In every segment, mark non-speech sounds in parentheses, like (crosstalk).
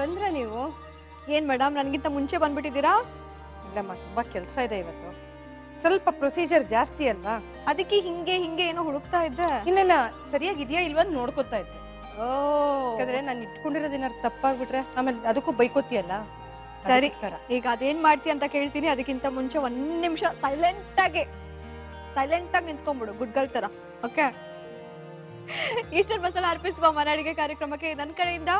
ಬಂದ್ರ ನೀವು? ಏನ್ ಮೇಡಮ್ ನನ್ಗಿಂತ ಮುಂಚೆ ಬಂದ್ಬಿಟ್ಟಿದ್ದೀರಾ? ಇಲ್ಲಮ್ಮ ತುಂಬಾ ಕೆಲಸ ಇದೆ ಇವತ್ತು. ಸ್ವಲ್ಪ ಪ್ರೊಸೀಜರ್ ಜಾಸ್ತಿ ಅಲ್ವಾ? ಅದಕ್ಕೆ ಹಿಂಗೆ ಹಿಂಗೆ ಏನೋ ಹುಡುಕ್ತಾ ಇದ್ದೆ. ಇಲ್ಲ ಸರಿಯಾಗಿದ್ಯಾ ಇಲ್ವಾ ಅಂತ ನೋಡ್ಕೊತಾ ಇದ್ದೆ. ಓದ್ರೆ ಯಾಕಂದ್ರೆ ನಾನು ಇಟ್ಕೊಂಡಿರೋದು ಏನಾದ್ರು ತಪ್ಪಾಗ್ಬಿಟ್ರೆ ಆಮೇಲೆ ಅದಕ್ಕೂ ಬೈಕೋತಿಯಲ್ಲ? ಸರಿ. ಈಗ ಅದೇನ್ ಮಾಡ್ತಿ ಅಂತ ಕೇಳ್ತೀನಿ. ಅದಕ್ಕಿಂತ ಮುಂಚೆ ಒಂದ್ ನಿಮಿಷ ಸೈಲೆಂಟ್ ಆಗಿ ಸೈಲೆಂಟ್ ಆಗಿ ನಿಂತ್ಕೊಂಡ್ಬಿಡು ಗುಡ್ಗಲ್ ತರ. ಓಕೆ ಈಸ್ಟರ್ ಮಸಾಲ ಅರ್ಪಿಸುವ ಅಡಿಗೆ ಕಾರ್ಯಕ್ರಮಕ್ಕೆ ನನ್ನ ಕಡೆಯಿಂದ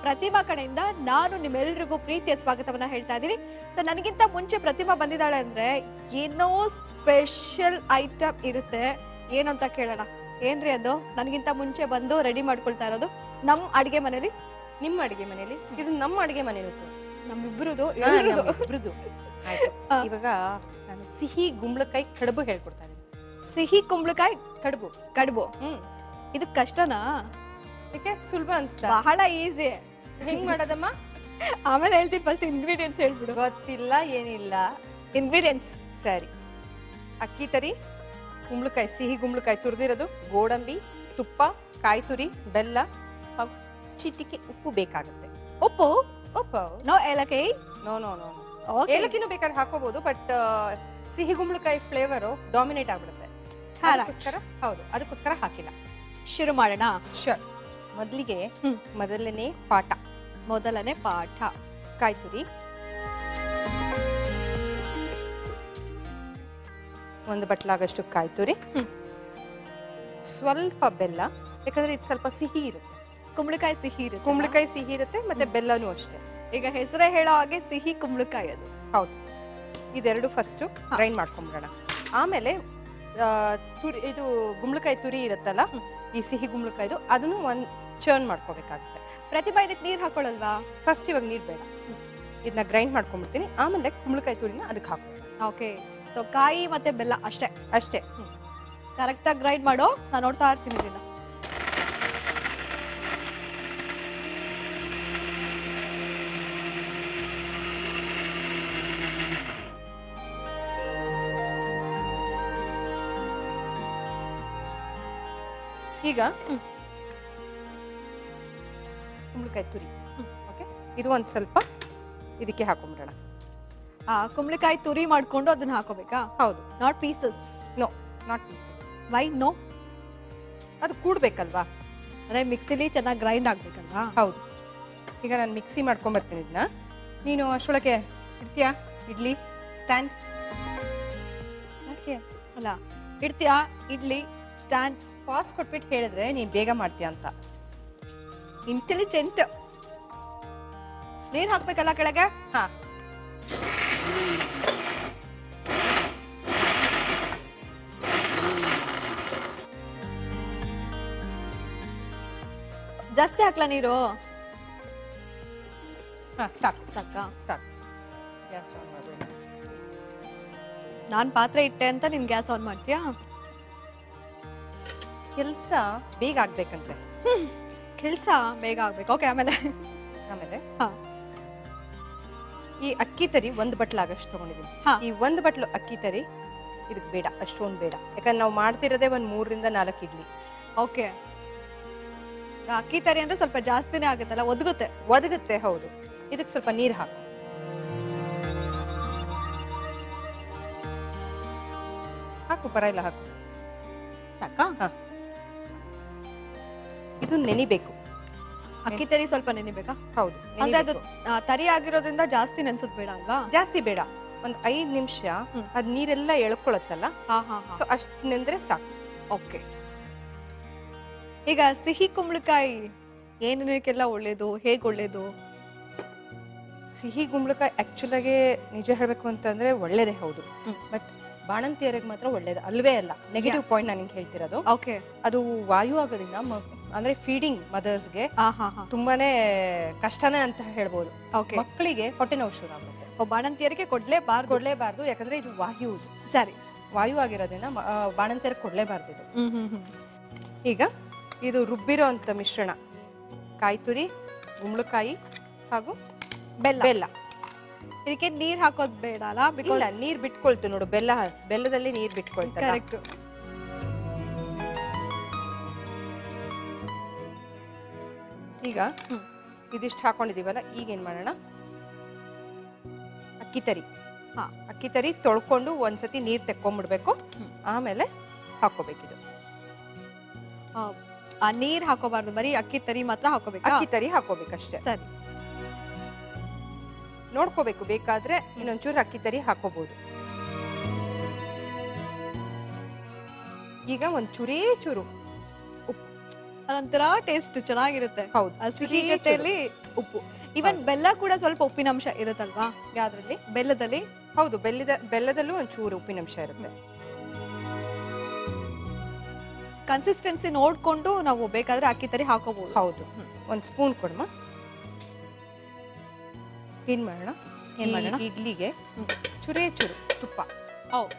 ಪ್ರತಿಮಾ ಕಡೆಯಿಂದ ನಾನು ನಿಮ್ಮೆಲ್ರಿಗೂ ಪ್ರೀತಿಯ ಸ್ವಾಗತವನ್ನ ಹೇಳ್ತಾ ಇದ್ದೀನಿ ಸೊ ನನಗಿಂತ ಮುಂಚೆ ಪ್ರತಿಮಾ ಬಂದಿದ್ದಾಳೆ ಅಂದ್ರೆ ಏನೋ ಸ್ಪೆಷಲ್ ಐಟಮ್ ಇರುತ್ತೆ. ಏನಂತ ಅಂತ ಕೇಳೋಣ. ಏನ್ರಿ ಅದು? ನನಗಿಂತ ಮುಂಚೆ ಬಂದು ರೆಡಿ ಮಾಡ್ಕೊಳ್ತಾ ಇರೋದು ನಮ್ ಅಡಿಗೆ ಮನೇಲಿ? ನಿಮ್ಮ ಅಡಿಗೆ ಮನೇಲಿ? ಇದು ನಮ್ಮ ಅಡಿಗೆ ಮನೆ ಇರುತ್ತೆ. ಇಬ್ರುದು. ಆಯ್ತು. ಹಾ. ಇವಾಗ ನಾನು ಸಿಹಿ ಗುಂಬಳಕಾಯಿ ಕಡುಬು ಹೇಳ್ಕೊಡ್ತಾ ಇದ್ದೀನಿ. ಸಿಹಿ ಕುಂಬಳಕಾಯಿ ಕಡುಬು. ಕಡುಬು. ಹ್ಮ್. ಇದು ಕಷ್ಟನಾ? ಯಾಕೆ ಸುಲಭ ಅನ್ಸ್ತಾ ಬಹಳ ಈಸಿ ಹೆಂಗ್ ಮಾಡೋದಮ್ಮ? ಆಮೇಲೆ ಹೇಳ್ತೀನಿ ಫಸ್ಟ್ ಇಂಗ್ರೀಡಿಯೆಂಟ್ಸ್ ಹೇಳ್ಬಿಡು. ಗೊತ್ತಿಲ್ಲ ಏನಿಲ್ಲ. ಇಂಗ್ರೀಡಿಯೆಂಟ್ಸ್ ಸರಿ. ಅಕ್ಕಿ ತರಿ ಕುಂಬಳಕಾಯಿ ಸಿಹಿ ಕುಂಬಳಕಾಯಿ ತುರಿದಿರೋದು ಗೋಡಂಬಿ ತುಪ್ಪ ಕಾಯಿ ತುರಿ ಬೆಲ್ಲ ಚಿಟಿಕೆ ಉಪ್ಪು ಬೇಕಾಗುತ್ತೆ. ಉಪ್ಪು? ಉಪ್ಪು. ನೋ ಏಲಕ್ಕಿ? ನೋ ನೋ ನೋ ನೋ ಏಲಕ್ಕಿನೂ ಬೇಕಾದ್ರೆ ಹಾಕೋಬಹುದು ಬಟ್ ಸಿಹಿ ಕುಂಬಳಕಾಯಿ ಫ್ಲೇವರ್ ಡಾಮಿನೇಟ್ ಆಗ್ಬಿಡುತ್ತೆ. ಹೌದು ಅದಕ್ಕೋಸ್ಕರ ಹಾಕಿಲ್ಲ. ಶುರು ಮಾಡೋಣ. ಶೋರ್ ಮೊದಲಿಗೆ. ಮೊದಲನೇ ಪಾಠ. ಮೊದಲನೇ ಪಾಠ. ಕಾಯ್ತುರಿ. ಒಂದು ಬಟ್ಲಾಗಷ್ಟು ಕಾಯ್ತುರಿ. ಸ್ವಲ್ಪ ಬೆಲ್ಲ ಯಾಕಂದ್ರೆ ಇದು ಸ್ವಲ್ಪ ಸಿಹಿ ಇರುತ್ತೆ. ಕುಂಬಳಕಾಯಿ ಸಿಹಿ ಇರುತ್ತೆ ಕುಂಬಳಕಾಯಿ ಸಿಹಿ ಇರುತ್ತೆ ಮತ್ತೆ ಬೆಲ್ಲನೂ ಅಷ್ಟೇ. ಈಗ ಹೆಸರೇ ಹೇಳೋ ಹಾಗೆ ಸಿಹಿ ಕುಂಬಳಕಾಯಿ ಅದು. ಹೌದು. ಇದೆರಡು ಫಸ್ಟ್. ಗ್ರೈಂಡ್ ಮಾಡ್ಕೊಂಬಿಡೋಣ. ಆಮೇಲೆ ತುರಿ ಇದು ಗುಂಬಳಕಾಯಿ ತುರಿ ಇರುತ್ತಲ್ಲ ಈ ಸಿಹಿ ಗುಂಬಳಕಾಯಿದು ಅದನ್ನು ಒಂದ್ ಚರ್ನ್ ಮಾಡ್ಕೋಬೇಕಾಗುತ್ತೆ. ಪ್ರತಿಭಾ ಇದಕ್ಕೆ ನೀರು ಹಾಕೊಳ್ಳಲ್ವಾ? ಫಸ್ಟ್ ಇವಾಗ ನೀರು ಬೇಡ. ಇದನ್ನ ಗ್ರೈಂಡ್ ಮಾಡ್ಕೊಂಡ್ಬಿಡ್ತೀನಿ. ಆಮೇಲೆ ಕುಂಬಳಕಾಯಿ ತುರಿನ ಅದಕ್ಕೆ ಹಾಕು ಓಕೆ ಸೊ ಕಾಯಿ ಮತ್ತೆ ಬೆಲ್ಲ ಅಷ್ಟೇ? ಅಷ್ಟೇ. ಕರೆಕ್ಟಾಗಿ ಗ್ರೈಂಡ್ ಮಾಡೋ ನಾನು ನೋಡ್ತಾ ಇರ್ತೀನಿ ಇದನ್ನ. ಈಗ. ಕುಂಬಳಕಾಯಿ ತುರಿ. ಓಕೆ ಇದು ಒಂದು ಸ್ವಲ್ಪ ಇದಕ್ಕೆ ಹಾಕೊಂಡ್ಬಿಡೋಣ ಆ ಕುಂಬಳಕಾಯಿ ತುರಿ ಮಾಡ್ಕೊಂಡು ಅದನ್ನ ಹಾಕೋಬೇಕಾ? ಹೌದು. Not pieces no not pieces why no ಅದು ಕೂಡ್ಬೇಕಲ್ವಾ? ಅಂದ್ರೆ ಮಿಕ್ಸಿಲಿ ಚೆನ್ನಾಗಿ ಗ್ರೈಂಡ್ ಆಗ್ಬೇಕಲ್ವಾ? ಹೌದು. ಈಗ ನಾನು ಮಿಕ್ಸಿ ಮಾಡ್ಕೊಂಬರ್ತೀನಿ ಇದನ್ನ ನೀನು ಅಷ್ಟೊಳಗೆ ಇಡ್ತೀಯಾ? ಇಡ್ಲಿ. ಸ್ಟ್ಯಾಂಡ್ ಓಕೆ ಅಲ್ಲ ಇಡ್ತೀಯಾ? ಇಡ್ಲಿ. ಸ್ಟ್ಯಾಂಡ್ ಫಾಸ್ಟ್ ಕೊಟ್ಬಿಟ್ಟು ಹೇಳಿದ್ರೆ ನೀನ್ ಬೇಗ ಮಾಡ್ತೀಯ ಅಂತ. ಇಂಟೆಲಿಜೆಂಟ್ ನೀರ್ ಹಾಕ್ಬೇಕಲ್ಲ ಕೆಳಗೆ? ಹಾ. ಜಾಸ್ತಿ ಹಾಕ್ಲಾ ನೀರು? ಹಾ ಸಾಕು. ಸಾಕ? ಸಾಕು. ಗ್ಯಾಸ್ ಆನ್ ನಾನ್ ಪಾತ್ರೆ ಇಟ್ಟೆ ಅಂತ ನಿನ್ ಗ್ಯಾಸ್ ಆನ್ ಮಾಡ್ತೀಯಾ? ಕೆಲಸ ಬೇಗ ಆಗ್ಬೇಕಂತೆ. ಕೆಲ್ಸ ಬೇಗ ಆಗ್ಬೇಕು. ಓಕೆ ಆಮೇಲೆ ಆಮೇಲೆ? ಹಾ. ಈ ಅಕ್ಕಿ ತರಿ ಒಂದ್ ಬಟ್ಲಾಗಷ್ಟು ತಗೊಂಡಿದ್ದೀನಿ. ಹಾ. ಈ ಒಂದ್ ಬಟ್ಲು ಅಕ್ಕಿ ತರಿ ಇದಕ್ ಬೇಡ ಅಷ್ಟೊಂದ್ ಬೇಡ. ಯಾಕಂದ್ರೆ ನಾವು ಮಾಡ್ತಿರೋದೇ ಒಂದ್ ಮೂರರಿಂದ ನಾಲ್ಕು ಇಡ್ಲಿ. ಓಕೆ ಅಕ್ಕಿ ತರಿ ಅಂದ್ರೆ ಸ್ವಲ್ಪ ಜಾಸ್ತಿನೇ ಆಗುತ್ತಲ್ಲ ಒದಗುತ್ತೆ. ಒದಗುತ್ತೆ ಹೌದು. ಇದಕ್ ಸ್ವಲ್ಪ ನೀರ್ ಹಾಕು. ಹಾಕು ಪರವಾಗಿಲ್ಲ ಹಾಕು. ಸಾಕಾ? ಇದು ನೆನಿಬೇಕು. ಅಕ್ಕಿ ತರಿ ಸ್ವಲ್ಪ ನೆನಿಬೇಕಾ? ಹೌದು ಅಂದ್ರೆ ಅದು ಆ, ತರಿ ಆಗಿರೋದ್ರಿಂದ ಜಾಸ್ತಿ ನೆನ್ಸೋದ್ ಬೇಡ ಅಲ್ವಾ? ಜಾಸ್ತಿ ಬೇಡ. ಒಂದ್ ಐದ್ ನಿಮಿಷ ಹ್ಮ್. ಅದ್ ನೀರೆಲ್ಲ ಎಳ್ಕೊಳತ್ತಲ್ಲ? ಹಾ ಹಾ ಹಾ. ಸೊ ಅಷ್ಟ್ ನೆಂದ್ರೆ ಸಾಕು. ಓಕೆ. ಈಗ ಸಿಹಿ ಕುಂಬಳಕಾಯಿ ಏನೇನಕ್ಕೆಲ್ಲ ಒಳ್ಳೇದು? ಹೇಗ್ ಒಳ್ಳೇದು? ಸಿಹಿ ಕುಂಬಳಕಾಯಿ ಆಕ್ಚುಲ್ ಆಗಿ ನಿಜ ಹೇಳ್ಬೇಕು ಅಂತಂದ್ರೆ ಒಳ್ಳೇದೇ ಹೌದು. ಹ್ಮ್. ಬಟ್ ಬಾಣಂತಿಯರಿಗೆ ಮಾತ್ರ ಒಳ್ಳೇದು. ಅಲ್ವೇ ಅಲ್ಲ. ನೆಗೆಟಿವ್ ಪಾಯಿಂಟ್ ನಾನು ನಿಮ್ಗೆ ಹೇಳ್ತಿರೋದು. ಓಕೆ ಅದು ವಾಯು ಆಗೋದ್ರಿಂದ ಮ- ಅಂದ್ರೆ ಫೀಡಿಂಗ್ ಮದರ್ಸ್ಗೆ ತುಂಬಾನೇ ಕಷ್ಟನೇ ಅಂತ ಹೇಳ್ಬೋದು. ಮಕ್ಕಳಿಗೆ ಹೊಟ್ಟೆ ನೋವು ಶುರು ಆಗುತ್ತೆ. ಬಾಣಂತಿಯರಿಗೆ ಕೊಡ್ಲೇಬಾರ್ದು. ಕೊಡ್ಲೇಬಾರ್ದು ಯಾಕಂದ್ರೆ ಇದು ವಾಯು. ಸರಿ. ವಾಯು ಆಗಿರೋದ್ರಿಂದ ಬಾಣಂತಿಯರಿಗೆ ಕೊಡ್ಲೇಬಾರ್ದು ಇದು. ಈಗ ಇದು ರುಬ್ಬಿರೋ ಅಂತ ಮಿಶ್ರಣ. ಕಾಯಿ ತುರಿ ಗುಂಬಳಕಾಯಿ ಹಾಗೂ ಬೆಲ್ಲ. ಬೆಲ್ಲ. ಇದಕ್ಕೆ ನೀರ್ ಹಾಕೋದ್ ಬೇಡ ಅಲ್ಲ ನೀರ್ ಬಿಟ್ಕೊಳ್ತು ನೋಡು ಬೆಲ್ಲ ಬೆಲ್ಲದಲ್ಲಿ ನೀರ್ ಬಿಟ್ಕೊಳ್ತಲ್ಲ. ಈಗ. ಇದಿಷ್ಟು ಹಾಕೊಂಡಿದೀವಲ್ಲ ಈಗ ಏನ್ ಮಾಡೋಣ? ಅಕ್ಕಿ ತರಿ. ಹಾ. ಅಕ್ಕಿ ತರಿ ತೊಳ್ಕೊಂಡು ಒಂದ್ಸತಿ ನೀರ್ ತೆಕ್ಕೊಂಡ್ಬಿಡ್ಬೇಕು ಹ್ಮ್. ಆಮೇಲೆ ಹಾಕೋಬೇಕಿದು ಆ, ಆ ನೀರ್ ಹಾಕೋಬಾರ್ದು ಬರೀ ಅಕ್ಕಿ ತರಿ ಮಾತ್ರ ಹಾಕೋಬೇಕು ಅಕ್ಕಿ ತರಿ ಹಾಕೋಬೇಕಷ್ಟೇ ಸರಿ. ನೋಡ್ಕೋಬೇಕು ಬೇಕಾದ್ರೆ ಇನ್ನೊಂಚೂರು ಅಕ್ಕಿ ತರಿ ಹಾಕೋಬಹುದು ಈಗ ಒಂದ್ ಚೂರೇ ಚೂರು. ಅದೊಂಥರ ಟೇಸ್ಟ್ ಚೆನ್ನಾಗಿರುತ್ತೆ. ಹೌದು. ಆ ಸಿಹಿ ಜೊತೆಯಲ್ಲಿ ಉಪ್ಪು. ಇವನ್ ಬೆಲ್ಲ ಕೂಡ ಸ್ವಲ್ಪ ಉಪ್ಪಿನಂಶ ಇರುತ್ತಲ್ವಾ ಯಾವ್ದ್ರಲ್ಲಿ? ಬೆಲ್ಲದಲ್ಲಿ? ಹೌದು ಬೆಲ್ಲದ ಬೆಲ್ಲದಲ್ಲೂ ಒಂಚೂರು ಚೂರು ಉಪ್ಪಿನಂಶ ಇರುತ್ತೆ. ಕನ್ಸಿಸ್ಟೆನ್ಸಿ ನೋಡ್ಕೊಂಡು ನಾವು ಬೇಕಾದ್ರೆ ಅಕ್ಕಿ ತರಿ ಹಾಕೋಬಹುದು ಹೌದು. ಒಂದ್ ಸ್ಪೂನ್ ಕೊಡಮ್ಮ. ಏನ್ ಮಾಡೋಣ? ಏನ್ ಮಾಡೋಣ? ಇಡ್ಲಿಗೆ ಚುರೇ ಚುರು ತುಪ್ಪ. ಹೌದು.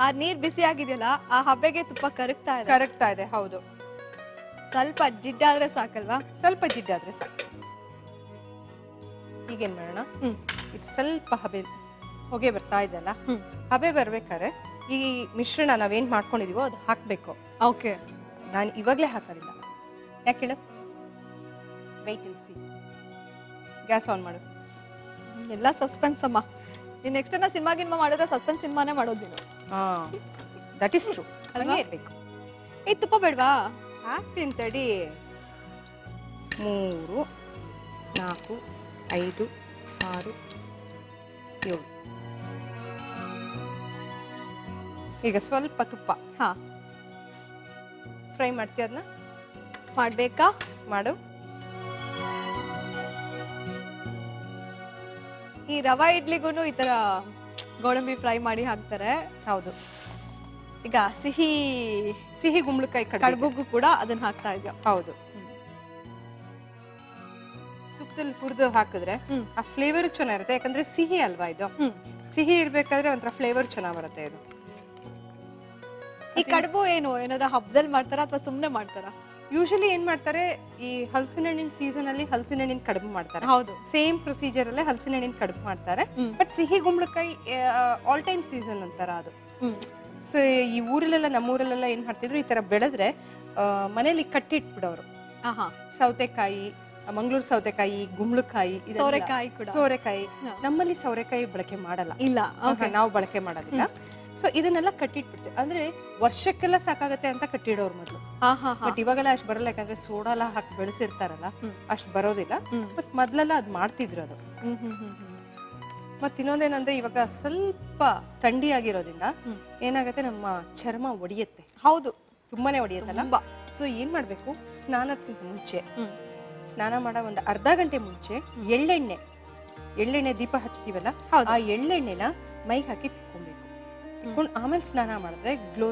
ಆ ನೀರ್ ಬಿಸಿ ಆಗಿದೆಯಲ್ಲ ಆ ಹಬ್ಬೆಗೆ ತುಪ್ಪ ಕರಗ್ತಾ ಇದೆ. ಕರಗ್ತಾ ಇದೆ ಹೌದು. ಸ್ವಲ್ಪ ಜಿಡ್ಡಾದ್ರೆ ಸಾಕಲ್ವಾ? ಸ್ವಲ್ಪ ಜಿಡ್ಡಾದ್ರೆ ಸಾಕು. ಈಗೇನ್ ಮಾಡೋಣ? ಹ್ಮ್. ಇದು ಸ್ವಲ್ಪ ಹಬೆ ಹೊಗೆ ಬರ್ತಾ ಇದೆಲ್ಲ ಹ್ಮ್. ಹಬೆ ಬರ್ಬೇಕಾದ್ರೆ ಈ ಮಿಶ್ರಣ ನಾವೇನ್ ಮಾಡ್ಕೊಂಡಿದೀವೋ ಅದು ಹಾಕ್ಬೇಕು. ಓಕೆ. ನಾನು ಇವಾಗ್ಲೇ ಹಾಕೋದಿಲ್ಲ. ಯಾಕೆ ಹೇಳು? Wait and see gas on ಮಾಡು. ಎಲ್ಲ ಸಸ್ಪೆನ್ಸ್ ಅಮ್ಮ. ನೀನ್ ನೆಕ್ಸ್ಟ್ ನಾ ಸಿನಿಮಾ ಗಿನ್ಮಾ ಮಾಡಿದ್ರೆ ಸಸ್ಪೆನ್ಸ್ ಸಿನಿಮಾನೇ ಮಾಡೋದಿಲ್ಲ ಹಾ. ದಟ್ ಇಸ್ ಟ್ರೂ ಅಲ್ವಾ? ಹಂಗೆ ಇರ್ಬೇಕು. ಏ ತುಪ್ಪ ಬೇಡ್ವಾ? ಹಾಕ್ತೀನಿ ತಡಿ. ಮೂರು, ನಾಲ್ಕು, ಐದು, ಆರು, ಏಳು. ಈಗ ಸ್ವಲ್ಪ ತುಪ್ಪ, ಹಾ. ಫ್ರೈ ಮಾಡ್ತೀಯ ಅದನ್ನ ಮಾಡ್ಬೇಕಾ? ಮಾಡು. ಈ ರವಾ ಇಡ್ಲಿಗೂನು ಈ ತರ ಗೋಡಂಬಿ ಫ್ರೈ ಮಾಡಿ ಹಾಕ್ತಾರೆ. ಹೌದು. ಈಗ ಸಿಹಿ ಸಿಹಿ ಗುಂಬಳಕಾಯಿ ಕಡುಬು. ಕಡುಬುಗೂ ಕೂಡ ಅದನ್ನ ಹಾಕ್ತಾ ಇದ್ಯಾ? ಹೌದು. ತುಪ್ಪದಲ್ಲಿ ಹುರಿದು ಹಾಕಿದ್ರೆ ಆ ಫ್ಲೇವರ್ ಚೆನ್ನಾಗಿರುತ್ತೆ ಯಾಕಂದ್ರೆ ಸಿಹಿ ಅಲ್ವಾ ಇದು? ಸಿಹಿ ಇರ್ಬೇಕಾದ್ರೆ ಒಂಥರ ಫ್ಲೇವರ್ ಚೆನ್ನಾಗ್ ಬರುತ್ತೆ ಇದು. ಈ ಕಡುಬು ಏನು? ಏನಾದ್ರು ಹಬ್ಬದಲ್ಲಿ ಮಾಡ್ತಾರಾ ಅಥವಾ ಸುಮ್ನೆ ಮಾಡ್ತಾರಾ? ಯೂಶಲಿ ಏನ್ ಮಾಡ್ತಾರೆ ಈ ಹಲಸಿನ ಹಣ್ಣಿನ ಸೀಸನ್ ಅಲ್ಲಿ ಹಲಸಿನ ಹಣ್ಣಿನ ಕಡುಬು ಮಾಡ್ತಾರೆ. ಹೌದು. ಸೇಮ್ ಪ್ರೊಸೀಜರ್ ಅಲ್ಲೇ ಹಲಸಿನ ಹಣ್ಣಿನ ಕಡುಬು ಮಾಡ್ತಾರೆ. ಬಟ್ ಸಿಹಿ ಗುಂಬಳಕಾಯಿ ಆಲ್ ಟೈಮ್ ಸೀಸನ್ ಅಂತಾರ ಅದು. ಸೊ ಈ ಊರಲ್ಲೆಲ್ಲ ನಮ್ಮೂರಲ್ಲೆಲ್ಲ ಏನ್ ಮಾಡ್ತಿದ್ರು ಈ ತರ ಬೆಳೆದ್ರೆ ಮನೇಲಿ ಕಟ್ಟಿಟ್ಬಿಡೋರು. ಸೌತೆಕಾಯಿ ಮಂಗಳೂರು ಸೌತೆಕಾಯಿ ಗುಂಬಳಕಾಯಿ ಸೌರೆಕಾಯಿ ಸೋರೆಕಾಯಿ ಕೂಡ. ಸೋರೆಕಾಯಿ. ನಮ್ಮಲ್ಲಿ ಸೌರೆಕಾಯಿ ಬಳಕೆ ಮಾಡಲ್ಲ. ಇಲ್ಲ ನಾವು ಬಳಕೆ ಮಾಡೋದಿಲ್ಲ ಸೊ ಇದನ್ನೆಲ್ಲ ಕಟ್ಟಿಟ್ಬಿಡ್ತೀವಿ ಅಂದ್ರೆ ವರ್ಷಕ್ಕೆಲ್ಲ ಸಾಕಾಗತ್ತೆ ಅಂತ ಕಟ್ಟಿಡೋರು ಮೊದಲು. ಬಟ್ ಇವಾಗೆಲ್ಲ ಅಷ್ಟು ಬರಲ್ಲ ಯಾಕಂದ್ರೆ ಸೋಡಾ ಎಲ್ಲ ಹಾಕಿ ಬೆಳೆಸಿರ್ತಾರಲ್ಲ. ಅಷ್ಟು ಬರೋದಿಲ್ಲ. ಬಟ್ ಮೊದ್ಲೆಲ್ಲ ಅದ್ ಮಾಡ್ತಿದ್ರು ಅದು. ಮತ್ ಇನ್ನೊಂದೇನಂದ್ರೆ ಇವಾಗ ಸ್ವಲ್ಪ ಥಂಡಿ ಆಗಿರೋದ್ರಿಂದ. ಏನಾಗತ್ತೆ ನಮ್ಮ ಚರ್ಮ ಒಡೆಯುತ್ತೆ. ಹೌದು. ತುಂಬಾನೇ ಒಡೆಯುತ್ತಲ್ಲ? ಸೊ ಏನ್ ಮಾಡ್ಬೇಕು? ಸ್ನಾನಕ್ಕಿಂತ ಮುಂಚೆ. ಸ್ನಾನ ಮಾಡೋ ಒಂದು ಅರ್ಧ ಗಂಟೆ ಮುಂಚೆ ಎಳ್ಳೆಣ್ಣೆ ಎಳ್ಳೆಣ್ಣೆ ದೀಪ ಹಚ್ತೀವಲ್ಲ ಹೌದು. ಆ ಎಳ್ಳೆಣ್ಣೆನ ಮೈಗೆ ಹಾಕಿ ತಿಕ್ಕೊಬೇಕು. ತಿಕ್ಕೊಂಡು ಆಮೇಲೆ ಸ್ನಾನ ಮಾಡಿದ್ರೆ ಗ್ಲೋ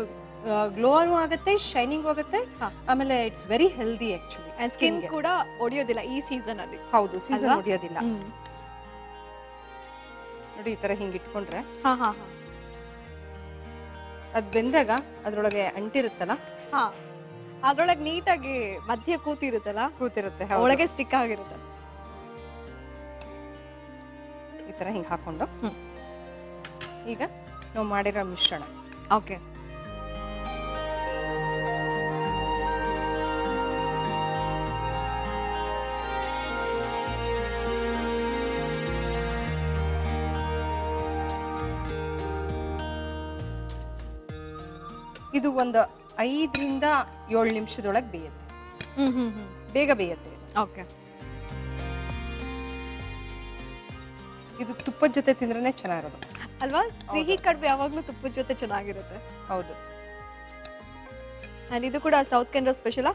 ಗ್ಲೋ ಆಗುತ್ತೆ ಶೈನಿಂಗ್ ಆಗುತ್ತೆ. ಆಮೇಲೆ it's very healthy actually skin ಕೂಡ ಒಡೆಯೋದಿಲ್ಲ ಈ ಸೀಸನ್ ಅಲ್ಲಿ. ಹೌದು ಸೀಸನ್ ಅಲ್ವಾ? ನೋಡಿ ಈ ತರ ಹಿಂಗ್ ಇಟ್ಕೊಂಡ್ರೆ. ಹಾ ಹಾ. ಹಾ ಅದ್ ಬೆಂದಾಗ ಅದ್ರೊಳಗೆ ಅಂಟಿರುತ್ತಲ್ಲ? ಹಾ. ಅದ್ರೊಳಗೆ ನೀಟಾಗಿ ಮಧ್ಯ ಕೂತಿರುತ್ತಲ್ಲ? ಕೂತಿರುತ್ತೆ. ಒಳಗೆ ಸ್ಟಿಕ್ ಆಗಿರುತ್ತೆ. ಈ ತರ ಹಿಂಗ್ ಹಾಕೊಂಡು. ಈಗ ನಾವು ಮಾಡಿರೋ ಮಿಶ್ರಣ. ಓಕೆ. ಒಂದು ಐದರಿಂದ ಏಳು ನಿಮಿಷದೊಳಗೆ ಬೇಯುತ್ತೆ. ಹ್ಮ್ ಹ್ಮ್ ಹ್ಮ್. ಬೇಗ ಬೇಯುತ್ತೆ ಇದು. ಓಕೆ. ಇದು ತುಪ್ಪದ ಜೊತೆ ತಿಂದ್ರೇ ಚೆನ್ನಾಗಿರೋದು. ಅಲ್ವಾ? ಸಿಹಿ ಕಡ್ಬು ಯಾವಾಗ್ಲೂ ತುಪ್ಪದ ಜೊತೆ ಚೆನ್ನಾಗಿರುತ್ತೆ. ಹೌದು. ಅಂಡ್ ಇದು ಕೂಡ ಸೌತ್ ಕೇಂದ್ರ ಸ್ಪೆಷಲ್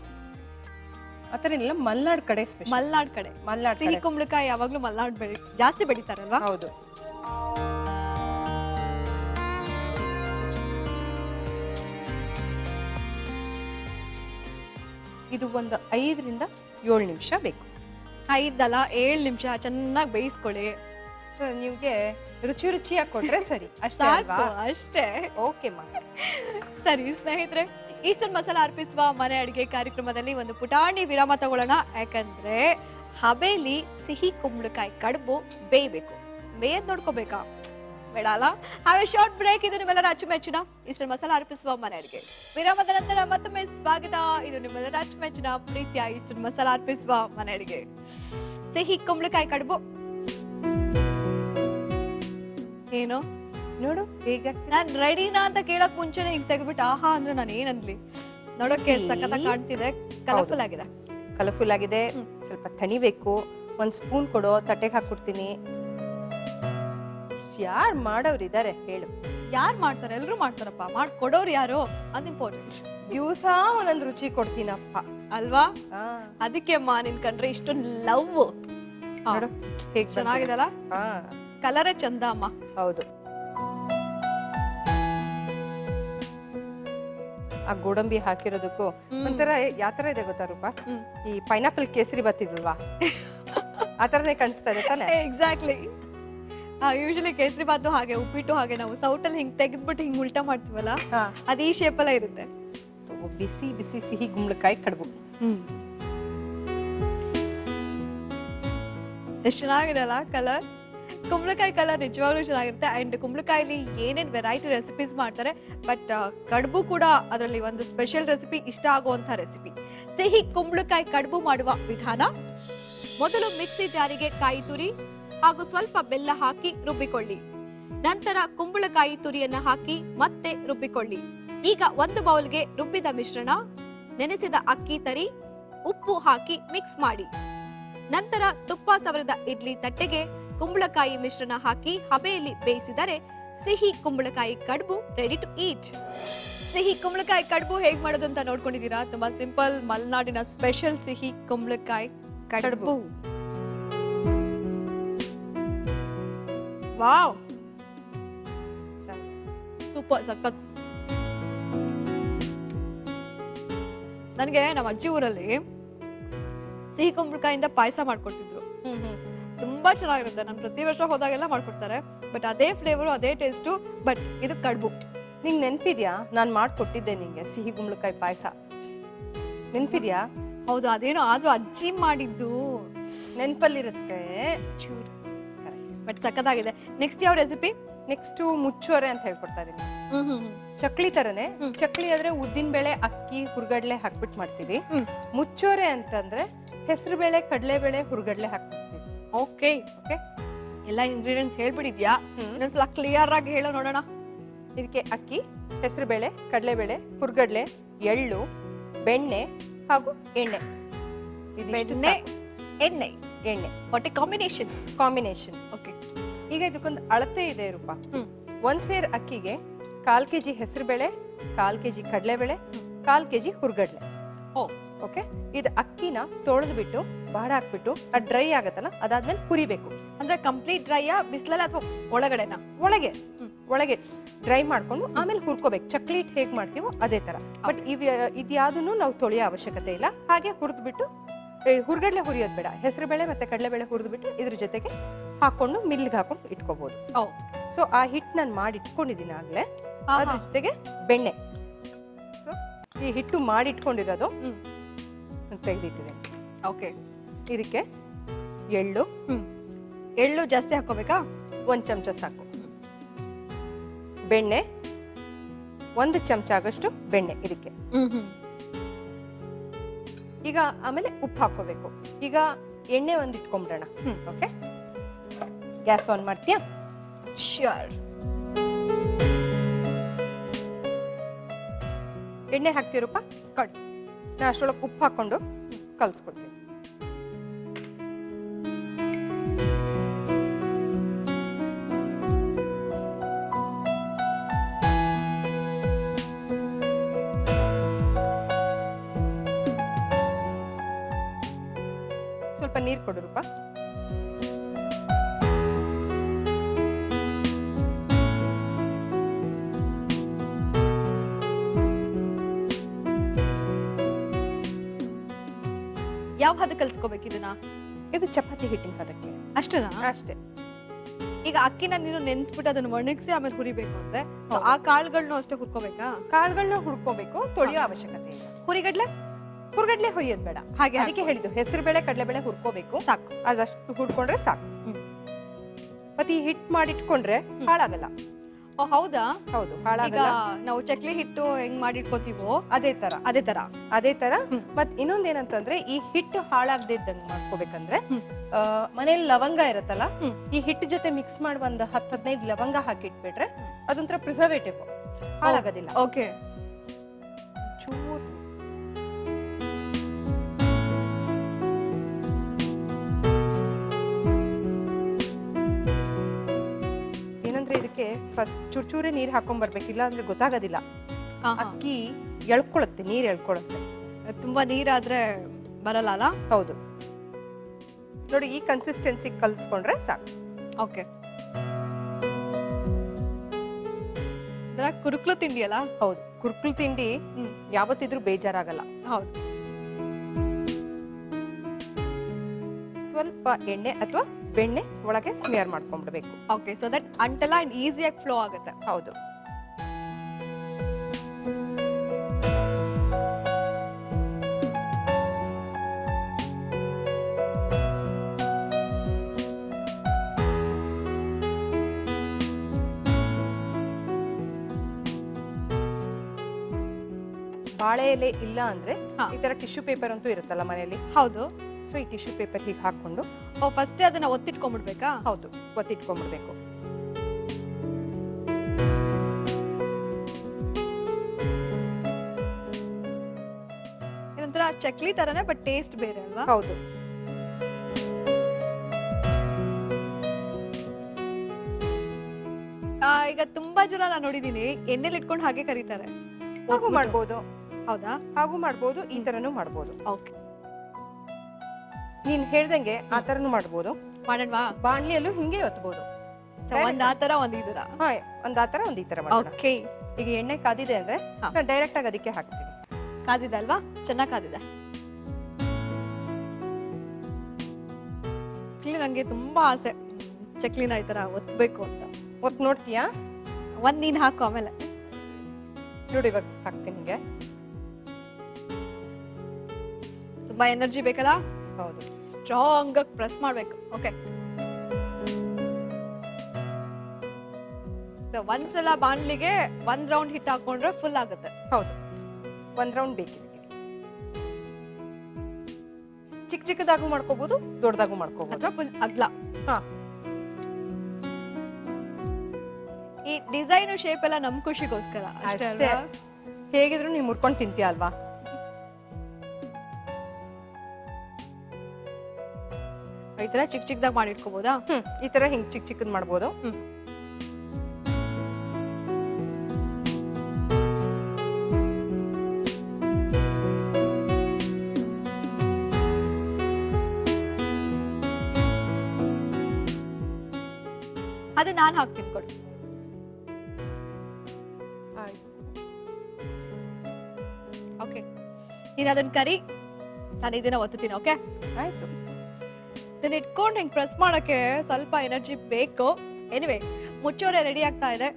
ಆತರ ಇಲ್ಲ ಮಲ್ನಾಡ್ ಕಡೆ ಸ್ಪೆಷಲ್ ಮಲ್ನಾಡ್ ಕಡೆ. ಮಲ್ನಾಡ್ ಸಿಹಿ ಕಡೆ. ಕುಂಬಳಕಾಯಿ ಯಾವಾಗ್ಲೂ ಮಲ್ನಾಡ್ ಬೆಳಿ ಜಾಸ್ತಿ ಬೆಳಿತಾರಲ್ವಾ? ಹೌದು. ಇದು ಒಂದು ಐದರಿಂದ ಏಳು ನಿಮಿಷ ಬೇಕು. ಐದಲ್ಲ ಏಳು ನಿಮಿಷ ಚೆನ್ನಾಗಿ ಬೇಯಿಸ್ಕೊಳ್ಳಿ. ಸೊ ನಿಮ್ಗೆ ರುಚಿ ರುಚಿಯಾಗಿ ಕೊಟ್ರೆ ಸರಿ. (laughs) ಅಷ್ಟೇ ಅಲ್ವಾ? ಅಷ್ಟೇ. ಓಕೆ ಮಾ. (laughs) ಸರಿ ಸ್ನೇಹಿತರೆ ಈಸ್ಟರ್ನ್ ಮಸಾಲ ಅರ್ಪಿಸುವ ಮನೆ ಅಡಿಗೆ ಕಾರ್ಯಕ್ರಮದಲ್ಲಿ ಒಂದು ಪುಟಾಣಿ ವಿರಾಮ ತಗೊಳ್ಳೋಣ. ಯಾಕಂದ್ರೆ ಹಬೇಲಿ ಸಿಹಿ ಕುಂಬಳಕಾಯಿ ಕಡುಬು ಬೇಯಬೇಕು. ಬೇಯದ್ ನೋಡ್ಕೋಬೇಕಾ? ಬೇಡ ಅಲ್ಲ ಹಾಗೆ ಶಾರ್ಟ್ ಬ್ರೇಕ್ ಇದು ನಿಮ್ಮೆಲ್ಲರ ಅಚ್ಚುಮೆಚ್ಚಿನ ಇಷ್ಟು ಮಸಾಲ ಅರ್ಪಿಸುವ ಮನೆ ಅಡಿಗೆ ವಿರಾಮದ ನಂತರ ಮತ್ತೊಮ್ಮೆ ಸ್ವಾಗತ. ಇದು ನಿಮ್ಮೆಲ್ಲರ ಅಚ್ಚುಮೆಚ್ಚಿನ ಪ್ರೀತಿಯ ಇಷ್ಟು ಮಸಾಲ ಅರ್ಪಿಸುವ ಮನೆ ಅಡಿಗೆ ಸಿಹಿ ಕುಂಬಳಕಾಯಿ ಕಡುಬು. ಏನು? ನೋಡು ಈಗ ನಾನ್ ರೆಡಿನಾ ಅಂತ ಕೇಳಕ್ ಮುಂಚೆನೆ ಹಿಂಗ್ ತೆಗೆಬಿಟ್ಟು ಆಹಾ ಅಂದ್ರೆ ನಾನು ಏನಂದ್ಲಿ ನೋಡೋಕೆ? ಸಖತ್ತಾಗಿ ಕಾಣ್ತಿದೆ. ಕಲರ್ಫುಲ್ ಆಗಿದೆ ಕಲರ್ಫುಲ್ ಆಗಿದೆ ಸ್ವಲ್ಪ ತಣಿಬೇಕು. ಒಂದ್ ಸ್ಪೂನ್ ಕೊಡು ತಟ್ಟೆಗೆ ಹಾಕ್ಕೊಡ್ತೀನಿ ಯಾರ್ ಮಾಡೋರಿದ್ದಾರೆ ಹೇಳು. ಯಾರ್ ಮಾಡ್ತಾರೆ? ಎಲ್ಲರೂ ಮಾಡ್ತಾರಪ್ಪ. ಮಾಡ್ಕೊಡೋರು ಯಾರು? ಅದ್ ಇಂಪಾರ್ಟೆಂಟ್ ದಿವಸ ಒಂದೊಂದ್ ರುಚಿ ಕೊಡ್ತೀನಪ್ಪ. ಅಲ್ವಾ? ಅದಕ್ಕೆ ಅಮ್ಮ ನಿನ್ ಕಂಡ್ರೆ ಇಷ್ಟೊಂದು ಲವ್. ಚೆನ್ನಾಗಿದಲ್ಲ ಕಲರ ಚಂದ ಅಮ್ಮ. ಹೌದು. ಆ ಗೋಡಂಬಿ ಹಾಕಿರೋದಕ್ಕೂ ಒಂಥರ ಯಾವ ತರ ಇದೆ ಗೊತ್ತಾ ರೂಪ? ಈ ಪೈನಾಪಲ್ ಕೇಸರಿ ಬತ್ತಿದ್ವಲ್ವಾ? (laughs) ಆ ತರನೇ ಕಾಣಿಸ್ತಾ ಇದೆ ತಾನೆ? ಎಕ್ಸಾಕ್ಟ್ಲಿ ಯೂಶಲಿ ಕೇಸರಿ ಬಾತು ಹಾಗೆ ಉಪ್ಪಿಟ್ಟು ಹಾಗೆ ನಾವು ಸೌಟ್ ಅಲ್ಲಿ ಹಿಂಗ್ ತೆಗೆದ್ಬಿಟ್ಟು ಹಿಂಗ್ ಉಲ್ಟಾ ಮಾಡ್ತೀವಲ್ಲ ಅದೇ ಶೇಪ್ ಎಲ್ಲ ಇರುತ್ತೆ ಬಿಸಿ ಬಿಸಿ ಸಿಹಿ ಗುಂಬಳಕಾಯಿ ಕಡುಬು. ಎಷ್ಟು ಚೆನ್ನಾಗಿದೆ ಅಲ್ಲ ಕಲರ್ ಕುಂಬಳಕಾಯಿ ಕಲರ್ ನಿಜವಾಗ್ಲೂ ಚೆನ್ನಾಗಿರುತ್ತೆ. ಅಂಡ್ ಕುಂಬಳಕಾಯಿಲಿ ಏನೇನ್ ವೆರೈಟಿ ರೆಸಿಪೀಸ್ ಮಾಡ್ತಾರೆ ಬಟ್ ಕಡುಬು ಕೂಡ ಅದರಲ್ಲಿ ಒಂದು ಸ್ಪೆಷಲ್ ರೆಸಿಪಿ ಇಷ್ಟ ಆಗುವಂತಹ ರೆಸಿಪಿ ಸಿಹಿ ಕುಂಬಳಕಾಯಿ ಕಡುಬು ಮಾಡುವ ವಿಧಾನ? ಮೊದಲು ಮಿಕ್ಸಿ ಜಾರಿಗೆ ಕಾಯಿ ತುರಿ ಹಾಗೂ ಸ್ವಲ್ಪ ಬೆಲ್ಲ ಹಾಕಿ ರುಬ್ಬಿಕೊಳ್ಳಿ. ನಂತರ ಕುಂಬಳಕಾಯಿ ತುರಿಯನ್ನ ಹಾಕಿ ಮತ್ತೆ ರುಬ್ಬಿಕೊಳ್ಳಿ. ಈಗ ಒಂದು ಬೌಲ್ಗೆ ರುಬ್ಬಿದ ಮಿಶ್ರಣ, ನೆನೆಸಿದ ಅಕ್ಕಿ ತರಿ, ಉಪ್ಪು ಹಾಕಿ ಮಿಕ್ಸ್ ಮಾಡಿ. ನಂತರ ತುಪ್ಪ ಸವರದ ಇಡ್ಲಿ ತಟ್ಟೆಗೆ ಕುಂಬಳಕಾಯಿ ಮಿಶ್ರಣ ಹಾಕಿ ಹಬೆಯಲ್ಲಿ ಬೇಯಿಸಿದರೆ ಸಿಹಿ ಕುಂಬಳಕಾಯಿ ಕಡುಬು ರೆಡಿ ಟು ಈಟ್ ಸಿಹಿ ಕುಂಬಳಕಾಯಿ ಕಡುಬು ಹೇಗ್ ಮಾಡೋದು ಅಂತ ನೋಡ್ಕೊಂಡಿದ್ದೀರಾ? ತುಂಬಾ ಸಿಂಪಲ್ ಮಲೆನಾಡಿನ ಸ್ಪೆಷಲ್ ಸಿಹಿ ಕುಂಬಳಕಾಯಿ ಕಡುಬು. ವಾವ್ ಸೂಪರ್ ಸಖತ್. ನನಗೆ ನಮ್ಮ ಅಜ್ಜಿ ಊರಲ್ಲಿ ಸಿಹಿ ಕುಂಬಳಕಾಯಿಂದ ಪಾಯಸ ಮಾಡ್ಕೊಡ್ತಿದ್ರು. ತುಂಬಾ ಚೆನ್ನಾಗಿರುತ್ತೆ. ನಾನು ಪ್ರತಿ ವರ್ಷ ಹೋದಾಗೆಲ್ಲ ಮಾಡ್ಕೊಡ್ತಾರೆ. ಬಟ್ ಅದೇ ಫ್ಲೇವರ್ ಅದೇ ಟೇಸ್ಟು ಬಟ್ ಇದು ಕಡುಬು. ನಿಂಗ್ ನೆನ್ಪಿದ್ಯಾ? ನಾನ್ ಮಾಡ್ಕೊಟ್ಟಿದ್ದೆ ನಿಂಗೆ ಸಿಹಿ ಗುಂಬಳಕಾಯಿ ಪಾಯಸ. ನೆನ್ಪಿದ್ಯಾ? ಹೌದು ಅದೇನೋ ಆದ್ರೂ ಅಜ್ಜಿ ಮಾಡಿದ್ದು. ನೆನ್ಪಲ್ಲಿರುತ್ತೆ. ಚೂರು. ಬಟ್ ಸಖತ್ತಾಗಿದೆ. ನೆಕ್ಸ್ಟ್ ಯಾವ ರೆಸಿಪಿ ನೆಕ್ಸ್ಟ್ ಮುಚ್ಚೋರೆ ಅಂತ ಹೇಳ್ಕೊಡ್ತಾ ಇದೀನಿ. ಚಕ್ಲಿ ತರನೇ. ಚಕ್ಲಿ ಆದ್ರೆ ಉದ್ದಿನ ಬೇಳೆ ಅಕ್ಕಿ ಹುರ್ಗಡ್ಲೆ ಹಾಕ್ಬಿಟ್ಟು ಮಾಡ್ತೀವಿ. ಮುಚ್ಚೋರೆ ಅಂತಂದ್ರೆ ಹೆಸರು ಬೇಳೆ ಕಡಲೆ ಬೇಳೆ ಹುರ್ಗಡ್ಲೆ ಹಾಕ್ಬಿಡ್ತೀವಿ. ಓಕೆ. ಓಕೆ? ಎಲ್ಲ ಇಂಗ್ರೀಡಿಯೆಂಟ್ಸ್ ಹೇಳ್ಬಿಟ್ಟಿದ್ಯಾ? ಇನ್ನೊಂದ್ಸಲ ಕ್ಲಿಯರ್ ಆಗಿ ಹೇಳೋ ನೋಡೋಣ. ಇದಕ್ಕೆ ಅಕ್ಕಿ ಹೆಸರು ಬೇಳೆ ಕಡಲೆಬೇಳೆ ಹುರ್ಗಡ್ಲೆ ಎಳ್ಳು ಬೆಣ್ಣೆ ಹಾಗೂ ಎಣ್ಣೆ. ಬೆಣ್ಣೆ ಎಣ್ಣೆ. ಎಣ್ಣೆ. What a combination combination okay ಈಗ ಇದಕ್ಕೊಂದು ಅಳತೆ ಇದೆ ರೂಪ. ಒಂದ್ ಸೇರ್ ಅಕ್ಕಿಗೆ ಕಾಲ್ ಕೆಜಿ ಹೆಸರು ಬೇಳೆ ಕಾಲ್ ಕೆಜಿ ಕಡಲೆಬೇಳೆ. ಕಾಲ್ ಕೆಜಿ ಹುರ್ಗಡ್ಲೆ. ಓಕೆ ಇದು ಅಕ್ಕಿನ ತೊಳೆದು ಬಿಟ್ಟು ಬಾಡ ಹಾಕ್ಬಿಟ್ಟು ಅದು ಡ್ರೈ ಆಗತ್ತಲ್ಲ ಅದಾದ್ಮೇಲೆ ಹುರಿಬೇಕು. ಅಂದ್ರೆ ಕಂಪ್ಲೀಟ್ ಡ್ರೈಯಾ ಬಿಸಿಲಲ್ಲ ಅಥವಾ ಒಳಗಡೆನ? ಒಳಗೆ. ಒಳಗೆ. ಡ್ರೈ ಮಾಡ್ಕೊಂಡು ಆಮೇಲೆ ಹುರ್ಕೋಬೇಕು. ಚಕ್ಲೀಟ್ ಹೇಗ್ ಮಾಡ್ತೀವೋ ಅದೇ ತರ. ಬಟ್ ಇವ್ ಇದ್ಯಾವುದನ್ನು ನಾವು ತೊಳೆಯೋ ಅವಶ್ಯಕತೆ ಇಲ್ಲ. ಹಾಗೆ ಹುರಿದ್ಬಿಟ್ಟು ಹುರ್ಗಡ್ಲೆ ಹುರಿಯೋದ್ ಬೇಡ. ಹೆಸರು ಬೇಳೆ ಮತ್ತೆ ಕಡಲೆಬೇಳೆ ಹುರಿದ್ಬಿಟ್ಟು ಇದ್ರ ಜೊತೆಗೆ ಹಾಕೊಂಡು ಮಿಲ್ಗೆ ಹಾಕೊಂಡು ಇಟ್ಕೋಬಹುದು ಸೊ ಆ ಹಿಟ್ ನಾನು ಮಾಡಿ ಇಟ್ಕೊಂಡಿದ್ದೀನಿ ಆಗ್ಲೇ. ಅದ್ರ ಜೊತೆಗೆ ಬೆಣ್ಣೆ. ಸೊ ಈ ಹಿಟ್ಟು ಮಾಡಿ ಇಟ್ಕೊಂಡಿರೋದು ತೆಗ್ದಿಟ್ಟಿದೆ ಓಕೆ. ಇದಕ್ಕೆ ಎಳ್ಳು. ಎಳ್ಳು ಜಾಸ್ತಿ ಹಾಕೋಬೇಕಾ ಒಂದ್ ಚಮಚ ಸಾಕು. ಬೆಣ್ಣೆ ಒಂದು ಚಮಚ ಆಗಷ್ಟು ಬೆಣ್ಣೆ ಇದಕ್ಕೆ. ಈಗ ಆಮೇಲೆ ಉಪ್ಪು ಹಾಕೋಬೇಕು ಈಗ ಎಣ್ಣೆ ಒಂದು ಇಟ್ಕೊಂಡ್ಬಿಡೋಣ ಹ್ಮ್. ಓಕೆ ಗ್ಯಾಸ್ ಆನ್ ಮಾಡ್ತೀಯಾ? ಶ್ಯೂರ್ ಎಣ್ಣೆ ಹಾಕ್ತಿರಪ್ಪ ಕಟ್. ನಾ ಅಷ್ಟೊಳಗೆ ಉಪ್ಪು ಹಾಕೊಂಡು ಕಲ್ಸ್ಕೊಡ್ತೀನಿ. ಕಲ್ಸ್ಕೋಬೇಕು ಇದನ್ನ. ಇದು ಚಪಾತಿ ಹಿಟ್ಟಿನ ಪದಕ್ಕೆ. ಅಷ್ಟೇನಾ? ಅಷ್ಟೇ. ಈಗ ಅಕ್ಕಿನ ನೀನು ನೆನ್ಸ್ಬಿಟ್ಟು ಅದನ್ನ ಒಣಗಿಸಿ ಆಮೇಲೆ ಹುರಿಬೇಕು ಅಂದ್ರೆ ಆ ಕಾಳುಗಳನ್ನೂ ಅಷ್ಟೇ ಹುರ್ಕೋಬೇಕಾ? ಕಾಳುಗಳನ್ನ ಹುರ್ಕೋಬೇಕು ತೊಳೆಯೋ ಅವಶ್ಯಕತೆ ಇಲ್ಲ. ಹುರಿಗಡ್ಲೆ? ಹುರ್ಗಡ್ಲೆ ಹೊಯ್ಯೋದ್ ಬೇಡ. ಹಾಗೆ ಅದಕ್ಕೆ ಹೇಳಿದ್ದು ಹೆಸರು ಬೇಳೆ ಕಡಲೆಬೇಳೆ ಹುರ್ಕೋಬೇಕು. ಸಾಕು. ಅದಷ್ಟು ಹುಡ್ಕೊಂಡ್ರೆ ಸಾಕು. ಮತ್ತೆ ಈ ಹಿಟ್ ಮಾಡಿಟ್ಕೊಂಡ್ರೆ ಹಾಳಾಗಲ್ಲ. ಹೌದಾ? ಹೌದು ಈಗ ಹಾಳಾಗಲ್ಲ ನಾವು ಚಕ್ಲಿ ಹಿಟ್ಟು ಹೆಂಗ್ ಮಾಡಿಟ್ಕೋತೀವೋ? ಅದೇ ತರ. ಅದೇ ತರ. ಅದೇ ತರ. ಮತ್ ಇನ್ನೊಂದೇನಂತಂದ್ರೆ ಈ ಹಿಟ್ಟು ಹಾಳಾಗ್ದಿದ್ದಂಗ್ ಮಾಡ್ಕೋಬೇಕಂದ್ರೆ ಹ್ಮ್. ಆ, ಮನೇಲಿ ಲವಂಗ ಇರತ್ತಲ್ಲ ಹ್ಮ್. ಈ ಹಿಟ್ಟು ಜೊತೆ ಮಿಕ್ಸ್ ಮಾಡಿ ಒಂದ್ ಹತ್ ಹದಿನೈದು ಲವಂಗ ಹಾಕಿಟ್ಬಿಟ್ರೆ ಅದೊಂಥರ ಪ್ರಿಸರ್ವೇಟಿವ್ ಹಾಳಾಗೋದಿಲ್ಲ. ಓಕೆ. ಫಸ್ಟ್ ಚೂರ್ ಚೂರೇ ನೀರ್ ಹಾಕೊಂಡ್ ಬರ್ಬೇಕಿಲ್ಲ ಅಂದ್ರೆ ಗೊತ್ತಾಗೋದಿಲ್ಲ. ಅಕ್ಕಿ ಎಳ್ಕೊಳತ್ತೆ ನೀರ್ ಎಳ್ಕೊಳತ್ತೆ. ತುಂಬಾ ನೀರಾದ್ರೆ ಬರಲ್ಲ ಹೌದು. ನೋಡಿ ಈ ಕನ್ಸಿಸ್ಟೆನ್ಸಿ ಕಲ್ಸ್ಕೊಂಡ್ರೆ ಸಾಕು. ಓಕೆ. ಕುರುಕ್ಲು ತಿಂಡಿ ಅಲ್ಲ? ಹೌದು. ಕುರುಕ್ಲು ತಿಂಡಿ. ಯಾವತ್ತಿದ್ರೂ ಬೇಜಾರಾಗಲ್ಲ. ಹೌದು. ಸ್ವಲ್ಪ ಎಣ್ಣೆ ಅಥವಾ ಬೆಣ್ಣೆ ಒಳಗೆ ಸ್ಮಿಯರ್ ಮಾಡ್ಕೊಂಡ್ಬಿಡ್ಬೇಕು. ಓಕೆ ಸೊ ದಟ್ ಅಂಟೆಲ್ಲ ಈಸಿಯಾಗಿ ಫ್ಲೋ ಆಗುತ್ತೆ. ಹೌದು. ಬಾಳೆ ಎಲೆ ಇಲ್ಲ ಅಂದ್ರೆ. ಈ ತರ ಟಿಶ್ಯೂ ಪೇಪರ್ ಅಂತೂ ಇರುತ್ತಲ್ಲ ಮನೆಯಲ್ಲಿ? ಹೌದು. ಸೊ ಈ ಟಿಶ್ಯೂ ಪೇಪರ್ ಹೀಗೆ ಹಾಕೊಂಡು ಫಸ್ಟ್ ಅದನ್ನ ಒತ್ತಿಟ್ಕೊಂಡ್ಬಿಡ್ಬೇಕಾ ಹೌದು ಒತ್ತಿಟ್ಕೊಂಡ್ಬಿಡ್ಬೇಕು ಇದೊಂಥರ ಚಕ್ಲಿ ತರನೇ ಬಟ್ ಟೇಸ್ಟ್ ಬೇರೆ ಅಲ್ವಾ? ಹೌದು. ಆ, ಈಗ ತುಂಬಾ ಜನ ನಾನು ನೋಡಿದೀನಿ ಎಣ್ಣೆಲಿ ಇಟ್ಕೊಂಡು ಹಾಗೆ ಕರೀತಾರೆ. ಮಾಡ್ಬೋದು. ಹೌದಾ? ಹಾಗೂ ಮಾಡ್ಬೋದು ಈ ತರನು ಮಾಡ್ಬೋದು. ಓಕೆ. ನೀನ್ ಹೇಳ್ದಂಗೆ ಆ ತರನು ಮಾಡ್ಬೋದು. ಮಾಡೋಣವಾ ಬಾಣ್ಲಿಯಲ್ಲೂ ಹಿಂಗೆ ಒತ್ತಬಹುದು ಒಂದ್ ಆ ತರ ಒಂದ್ ಈ ತರ. ಹಾ ಒಂದ್ ಆ ತರ ಒಂದ್ ಈ ತರ ಮಾಡೋಣ. ಓಕೆ ಈಗ ಎಣ್ಣೆ ಕಾದಿದೆ ಅಂದ್ರೆ ನಾನು ಡೈರೆಕ್ಟ್ ಆಗಿ ಅದಕ್ಕೆ ಹಾಕ್ತೀನಿ. ಕಾದಿದೆ ಅಲ್ವಾ? ಚೆನ್ನಾಗಿ ಕಾದಿದೆ. ಆಕ್ಚುಲಿ ನಂಗೆ ತುಂಬಾ ಆಸೆ. ಚಕ್ಲಿನ ಈ ತರ ಒತ್ಬೇಕು ಅಂತ. ಒತ್ ನೋಡ್ತೀಯಾ? ಒಂದ್ ನೀನ್ ಹಾಕು ಆಮೇಲೆ. ನೋಡಿ ಇವಾಗ ಹಾಕ್ತೀನಿ ಹಿಂಗೆ ತುಂಬಾ ಎನರ್ಜಿ ಬೇಕಲ್ಲ? ಹೌದು. ಸ್ಟ್ರಾಂಗ್ ಆಗಿ ಪ್ರೆಸ್ ಮಾಡ್ಬೇಕು. ಓಕೆ ಒಂದ್ಸಲ ಬಾಣ್ಲಿಗೆ ಒಂದ್ ರೌಂಡ್ ಹಿಟ್ ಹಾಕೊಂಡ್ರೆ ಫುಲ್ ಆಗುತ್ತೆ. ಹೌದು. ಒಂದ್ ರೌಂಡ್ ಬೇಕು ಇದಕ್ಕೆ ಚಿಕ್ಕ ಚಿಕ್ಕದಾಗೂ ಮಾಡ್ಕೋಬಹುದು ದೊಡ್ಡದಾಗೂ ಮಾಡ್ಕೋಬಹುದು ಫುಲ್ ಅಗ್ಲ ಹಾ. ಈ ಡಿಸೈನ್ ಶೇಪ್ ಎಲ್ಲ ನಮ್ ಖುಷಿಗೋಸ್ಕರ ಅಷ್ಟೇ? ಹೇಗಿದ್ರು ನೀವು ಮುಡ್ಕೊಂಡು ತಿಂತೀಯ ಅಲ್ವಾ? ಈ ತರ ಚಿಕ್ಕ ಮಾಡಿ ಮಾಡಿಟ್ಕೋಬೋದಾ? ಹ್ಮ್. ಈ ತರ ಹಿಂಗ್ ಚಿಕ್ ಚಿಕ್ಕದ್ ಮಾಡ್ಬೋದು. ಹ್ಮ್. ಅದು ನಾನ್ ಹಾಕ್ತೀನಿ ಕೊಡಿ. ಓಕೆ ನೀನ್ ಅದನ್ನ ಕರಿ. ನಾನು ಇದನ್ನ ಒತ್ತುತ್ತೀನಿ ಓಕೆ ಆಯ್ತು. ಇದನ್ನ ಇಟ್ಕೊಂಡು ಹಿಂಗೆ ಪ್ರೆಸ್ ಮಾಡೋಕ್ಕೆ ಸ್ವಲ್ಪ ಎನರ್ಜಿ ಬೇಕು. ಎನಿವೆ ಮುಚ್ಚೋರೆ ರೆಡಿ ಆಗ್ತಾ ಇದೆ.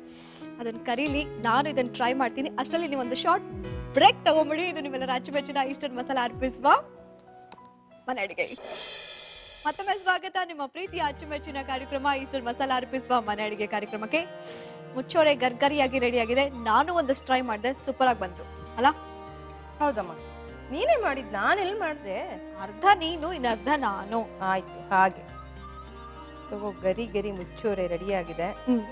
ಅದನ್ನ ಕರೀಲಿ, ನಾನು ಇದನ್ನ ಟ್ರೈ ಮಾಡ್ತೀನಿ. ಅಷ್ಟರಲ್ಲಿ ನೀವು ಒಂದು ಶಾರ್ಟ್ ಬ್ರೇಕ್ ತಗೊಂಬಿಡಿ. ಇದು ನಿಮ್ಮೆಲ್ಲರ ಅಚ್ಚುಮೆಚ್ಚಿನ ಈಸ್ಟರ್ನ್ ಮಸಾಲ ಅರ್ಪಿಸುವ ಮನೆ ಅಡಿಗೆ. ಮತ್ತೊಮ್ಮೆ ಸ್ವಾಗತ ನಿಮ್ಮ ಪ್ರೀತಿಯ ಅಚ್ಚುಮೆಚ್ಚಿನ ಕಾರ್ಯಕ್ರಮ ಈಸ್ಟರ್ನ್ ಮಸಾಲ ಅರ್ಪಿಸುವ ಮನೆ ಅಡಿಗೆ ಕಾರ್ಯಕ್ರಮಕ್ಕೆ. ಮುಚ್ಚೋರೆ ಗರ್ಗರಿಯಾಗಿ ರೆಡಿ ಆಗಿದೆ. ನಾನು ಒಂದಷ್ಟು ಟ್ರೈ ಮಾಡಿದೆ. ಸೂಪರ್ ಆಗಿ ಬಂತು. ಅಲ್ಲ? ಹೌದಮ್ಮ. ನೀನೇ ಮಾಡಿದ್ ನಾನೇನು ಮಾಡಿದೆ? ಅರ್ಧ ನೀನು ಇನ್ನು ಅರ್ಧ ನಾನು. ಆಯ್ತು ಹಾಗೆ. ತಗೋ ಗರಿ ಗರಿ ಮುಚ್ಚೋರೆ ರೆಡಿ ಆಗಿದೆ. ಹ್ಮ್.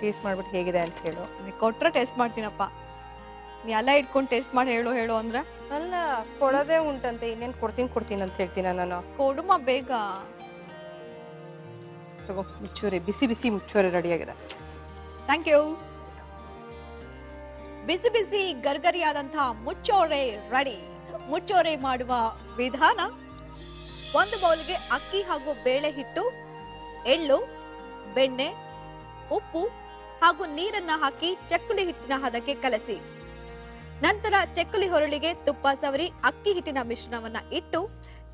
ಟೇಸ್ಟ್ ಮಾಡ್ಬಿಟ್ಟು ಹೇಗಿದೆ ಅಂತ ಹೇಳು. ಕೊಟ್ರೆ ಟೇಸ್ಟ್ ಮಾಡ್ತೀನಪ್ಪ. ನೀ ಎಲ್ಲ ಇಟ್ಕೊಂಡು ಟೇಸ್ಟ್ ಮಾಡಿ ಹೇಳು ಹೇಳು ಅಂದ್ರೆ? ಅಲ್ಲ ಕೊಡೋದೇ ಉಂಟಂತೆ ಇನ್ನೇನ್ ಕೊಡ್ತೀನಿ ಕೊಡ್ತೀನಿ ಅಂತ ಹೇಳ್ತೀನ ನಾನು? ಕೊಡುಮ ಬೇಗ. ತಗೋ ಮುಚ್ಚೋರೆ ಬಿಸಿ ಬಿಸಿ ಮುಚ್ಚೋರೆ ರೆಡಿ ಆಗಿದೆ. ಥ್ಯಾಂಕ್ ಯು ಬಿಸಿ ಬಿಸಿ ಗರ್ಗರಿಯಾದಂತಹ ಮುಚ್ಚೋರೆ ರೆಡಿ ಮುಚ್ಚೋರೆ ಮಾಡುವ ವಿಧಾನ, ಒಂದು ಬೌಲ್ಗೆ ಅಕ್ಕಿ ಹಾಗೂ ಬೇಳೆ ಹಿಟ್ಟು, ಎಳ್ಳು, ಬೆಣ್ಣೆ, ಉಪ್ಪು ಹಾಗೂ ನೀರನ್ನ ಹಾಕಿ ಚಕ್ಕುಲಿ ಹಿಟ್ಟಿನ ಹದಕ್ಕೆ ಕಲಸಿ. ನಂತರ ಚಕ್ಕುಲಿ ಹೊರಳಿಗೆ ತುಪ್ಪ ಸವರಿ ಅಕ್ಕಿ ಹಿಟ್ಟಿನ ಮಿಶ್ರಣವನ್ನ ಇಟ್ಟು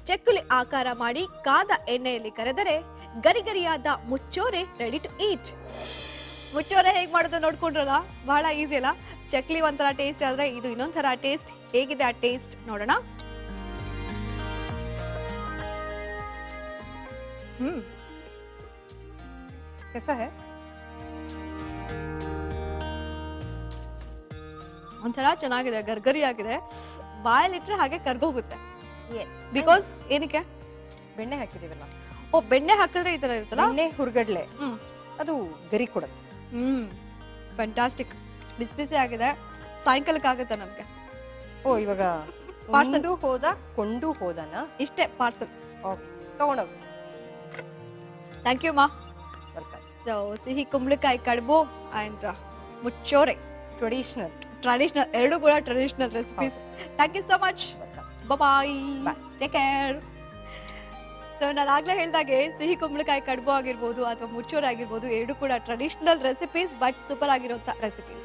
ಚಕ್ಕುಲಿ ಆಕಾರ ಮಾಡಿ ಕಾದ ಎಣ್ಣೆಯಲ್ಲಿ ಕರೆದರೆ ಗರಿಗರಿಯಾದ ಮುಚ್ಚೋರೆ ರೆಡಿ ಟು ಈಟ್ ಮುಚ್ಚೋರೆ ಹೇಗ್ ಮಾಡೋದು ನೋಡ್ಕೊಂಡ್ರಲ್ಲ? ಬಹಳ ಈಸಿ ಅಲ್ಲ? ಚಕ್ಲಿ ಒಂಥರ ಟೇಸ್ಟ್ ಆದ್ರೆ ಇದು ಇನ್ನೊಂಥರ ಟೇಸ್ಟ್ ಹೇಗಿದೆ ಆ ಟೇಸ್ಟ್ ನೋಡೋಣ. ಹ್ಮ್. ಹೇ. ಒಂಥರ ಚೆನ್ನಾಗಿದೆ ಗರ್ಗರಿ ಆಗಿದೆ ಬಾಯಲ್ಲಿಟ್ರೆ ಹಾಗೆ ಕರ್ಗೋಗುತ್ತೆ ಬಿಕಾಸ್ ಏನಕ್ಕೆ? ಬೆಣ್ಣೆ ಹಾಕಿದೀವಲ್ಲ ಓ ಬೆಣ್ಣೆ ಹಾಕಿದ್ರೆ ಈ ತರ ಇರುತ್ತಲ್ಲ? ಬೆಣ್ಣೆ ಹುರ್ಗಡ್ಲೆ. ಅದು ಗರಿ ಕೊಡುತ್ತೆ. ಹ್ಮ್. ಫ್ಯಾಂಟಾಸ್ಟಿಕ್ ಬಿಸಿ ಬಿಸಿ ಆಗಿದೆ. ಸಾಯಂಕಾಲಕ್ಕೆ ಆಗುತ್ತೆ ನಮ್ಗೆ? ಓ ಇವಾಗ ಪಾರ್ಸಲ್. ಕೊಂಡು ಹೋದ? ಕೊಂಡು ಹೋದನ? ಇಷ್ಟೇ ಪಾರ್ಸಲ್. ಓಕೆ ತಗೊಂಡೋಗಿ. ಥ್ಯಾಂಕ್ ಯು ಮಾ. ವೆಲ್ಕಮ್ ಸೊ ಸಿಹಿ ಕುಂಬಳಕಾಯಿ ಕಡುಬು ಆ್ಯಂಡ್ ಮುಚ್ಚೋರೆ. ಟ್ರೆಡಿಷನಲ್ ಟ್ರೆಡಿಷನಲ್ ಎರಡು ಕೂಡ traditional recipes thank you so much bye. Take care so ನಾನು ಆಗ್ಲೇ ಹೇಳಿದಾಗೆ ಸಿಹಿ ಕುಂಬಳಕಾಯಿ ಕಡುಬು ಆಗಿರ್ಬೋದು ಅಥವಾ ಮುಚ್ಚೋರೆ ಆಗಿರ್ಬೋದು ಎರಡು ಕೂಡ ಟ್ರೆಡಿಷನಲ್ ರೆಸಿಪೀಸ್ ಬಟ್ ಸೂಪರ್ ಆಗಿರುವಂಥ ರೆಸಿಪೀಸ್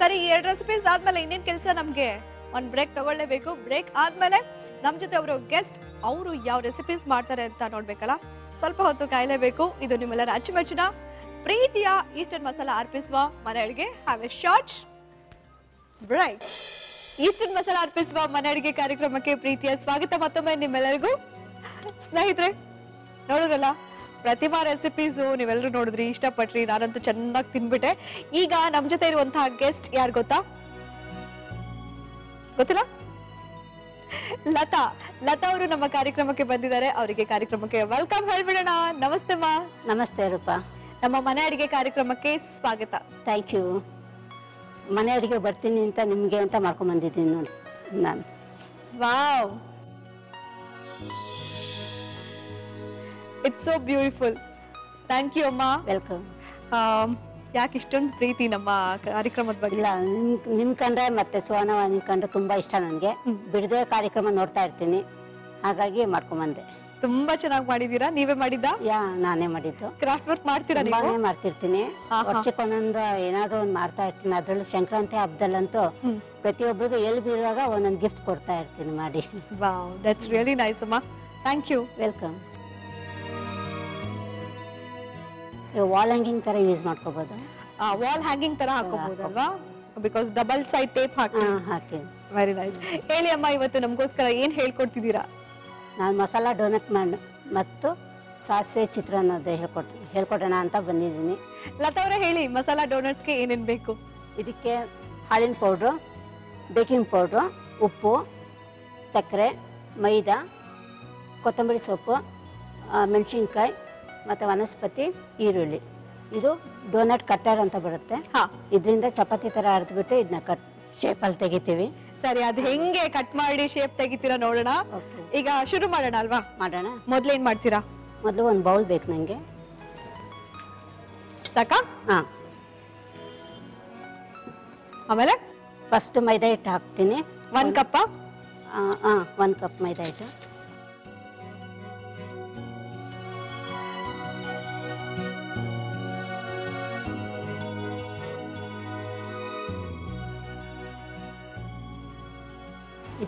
ಸರಿ, ಈ ಎರಡು ರೆಸಿಪೀಸ್ ಆದ್ಮೇಲೆ ಇನ್ನೇನ್ ಕೆಲಸ ನಮ್ಗೆ? ಒಂದ್ ಬ್ರೇಕ್ ತಗೊಳ್ಳೇಬೇಕು. ಬ್ರೇಕ್ ಆದ್ಮೇಲೆ ನಮ್ ಜೊತೆ ಅವರು ಗೆಸ್ಟ್ ಅವರು ಯಾವ ರೆಸಿಪೀಸ್ ಮಾಡ್ತಾರೆ ಅಂತ ನೋಡ್ಬೇಕಲ್ಲ? ಸ್ವಲ್ಪ ಹೊತ್ತು ಕಾಯಲೇಬೇಕು. ಇದು ನಿಮ್ಮೆಲ್ಲರ ಅಚ್ಚುಮೆಚ್ಚಿನ ಪ್ರೀತಿಯ ಈಸ್ಟರ್ನ್ ಮಸಾಲ ಅರ್ಪಿಸುವ ಮನೆಯಡಿಗೆ have a short break Eastern Masala ಅರ್ಪಿಸುವ ಮನೆಯಡಿಗೆ ಕಾರ್ಯಕ್ರಮಕ್ಕೆ ಪ್ರೀತಿಯ ಸ್ವಾಗತ. ಮತ್ತೊಮ್ಮೆ ನಿಮ್ಮೆಲ್ಲರಿಗೂ ಸ್ನೇಹಿತರೆ, ನೋಡಿದ್ರಲ್ಲ? ಪ್ರತಿಮಾ ರೆಸಿಪೀಸ್ ನೀವೆಲ್ಲರೂ ನೋಡಿದ್ರಿ ಇಷ್ಟಪಟ್ರಿ ನಾನಂತೂ ಚೆನ್ನಾಗಿ ತಿನ್ಬಿಟ್ಟೆ. ಈಗ ನಮ್ ಜೊತೆ ಇರುವಂತಹ ಗೆಸ್ಟ್ ಯಾರು ಗೊತ್ತಾ? ಗೊತ್ತಿಲ್ಲ? ಲತಾ ಲತಾ ಅವರು ನಮ್ಮ ಕಾರ್ಯಕ್ರಮಕ್ಕೆ ಬಂದಿದ್ದಾರೆ. ಅವರಿಗೆ ಕಾರ್ಯಕ್ರಮಕ್ಕೆ ವೆಲ್ಕಮ್ ಹೇಳ್ಬಿಡೋಣ. ನಮಸ್ತೆ ಮಾ ನಮಸ್ತೆ ರೂಪ. ನಮ್ಮ ಮನೆ ಅಡಿಗೆ ಕಾರ್ಯಕ್ರಮಕ್ಕೆ ಸ್ವಾಗತ. ಥ್ಯಾಂಕ್ ಯು ಮನೆ ಅಡಿಗೆ ಬರ್ತೀನಿ ಅಂತ ನಿಮ್ಗೆ ಅಂತ ಮಾಡ್ಕೊಂಡ್ ಬಂದಿದ್ದೀನಿ ನೋಡಿ ನಾನು. Wow it's so beautiful thank you ಅಮ್ಮ ವೆಲ್ಕಮ್ ಯಾಕೆ ಇಷ್ಟೊಂದು ಪ್ರೀತಿ ನಮ್ಮ ಕಾರ್ಯಕ್ರಮದ ಬಗ್ಗೆ? ಇಲ್ಲ ನಿಮ್ ನಿಮ್ ಕಂಡ್ರೆ ಮತ್ತೆ ಸುವರ್ಣವಾಣಿ ಕಂಡ್ರೆ ತುಂಬಾ ಇಷ್ಟ ನನಗೆ. ಬಿಡದೆ ಕಾರ್ಯಕ್ರಮ ನೋಡ್ತಾ ಇರ್ತೀನಿ. ಹಾಗಾಗಿ ಮಾಡ್ಕೊಂಡ್ ಬಂದೆ ತುಂಬಾ ಚೆನ್ನಾಗಿ ಮಾಡಿದೀರಾ? ನೀವೇ ಮಾಡಿದ್ದ? ಯಾ ನಾನೇ ಮಾಡಿದ್ದು. ಕ್ರಾಫ್ಟ್ ವರ್ಕ್ ಮಾಡ್ತೀರಾ ನೀವು? ತುಂಬಾನೇ ಮಾಡ್ತಿರ್ತೀನಿ. ಆಹಾ. ವರ್ಷಕ್ಕೊಂದೊಂದು ಏನಾದ್ರು ಒಂದ್ ಮಾಡ್ತಾ ಇರ್ತೀನಿ. ಅದ್ರಲ್ಲೂ ಸಂಕ್ರಾಂತಿ ಹಬ್ಬದಲ್ಲಂತೂ ಪ್ರತಿಯೊಬ್ಬರಿಗೂ ಎಲ್ಲಿ ಬೀರುವಾಗ ಒಂದೊಂದು ಗಿಫ್ಟ್ ಕೊಡ್ತಾ ಇರ್ತೀನಿ ಮಾಡಿ. ವಾವ್ ದಟ್ಸ್ ರಿಯಲಿ ನೈಸ್ ಅಮ್ಮ thank you welcome wall hanging ತರ ಯೂಸ್ ಮಾಡ್ಕೋಬಹುದು ವಾಲ್ ಹ್ಯಾಂಗಿಂಗ್ ತರ ಹಾಕೋಬಹುದಲ್ವಾ ಬಿಕಾಸ್ ಡಬಲ್ ಸೈಡ್ ಟೇಪ್ ಹಾಕಿ. ಹಾ ಹಾಕಿ. ವೆರಿ ನೈಸ್ ಹೇಳಿ ಅಮ್ಮ ಇವತ್ತು ನಮಗೋಸ್ಕರ ಏನ್ ಹೇಳ್ಕೊಡ್ತಿದ್ದೀರಾ? ನಾನು ಮಸಾಲ ಡೋನಟ್ ಮಾಡ್ ಮತ್ತು ಸಾಸಿವೆ ಚಿತ್ರಾನ್ನದ ಹೇಳ್ಕೊಟ್ ಹೇಳ್ಕೊಡೋಣ ಅಂತ ಬಂದಿದ್ದೀನಿ. ಲತಾ ಅವರೇ ಹೇಳಿ ಮಸಾಲ ಡೋನಟ್ಸ್ಗೆ ಏನೇನು ಬೇಕು? ಇದಕ್ಕೆ ಹಾಲಿನ ಪೌಡ್ರು ಬೇಕಿಂಗ್ ಪೌಡ್ರು ಉಪ್ಪು ಸಕ್ಕರೆ ಮೈದಾ ಕೊತ್ತಂಬರಿ ಸೊಪ್ಪು ಮೆಣಸಿನ್ಕಾಯಿ ಮತ್ತು ವನಸ್ಪತಿ ಈರುಳ್ಳಿ. ಇದು ಡೋನಟ್ ಕಟ್ಟರ್ ಅಂತ ಬರುತ್ತೆ. ಹಾ. ಇದರಿಂದ ಚಪಾತಿ ಥರ ಅರ್ದ್ಬಿಟ್ಟು ಇದನ್ನ ಕಟ್ ಶೇಪಲ್ಲಿ ತೆಗಿತೀವಿ. ಸರಿ ಅದ್ ಹೆಂಗೆ ಕಟ್ ಮಾಡಿ ಶೇಪ್ ತೆಗಿತೀರಾ ನೋಡೋಣ. ಈಗ ಶುರು ಮಾಡೋಣ ಅಲ್ವಾ? ಮಾಡೋಣ. ಮೊದ್ಲೇನ್ ಮಾಡ್ತೀರಾ? ಮೊದಲು ಒಂದು ಬೌಲ್ ಬೇಕು ನನಗೆ ಸಾಕ? ಹಾಂ. ಆಮೇಲೆ? ಫಸ್ಟ್ ಮೈದಾ ಹಿಟ್ಟು ಹಾಕ್ತೀನಿ. ಒಂದ್ ಕಪ್ಪ? ಹಾಂ ಒಂದು ಕಪ್ ಮೈದಾ ಹಿಟ್ಟು.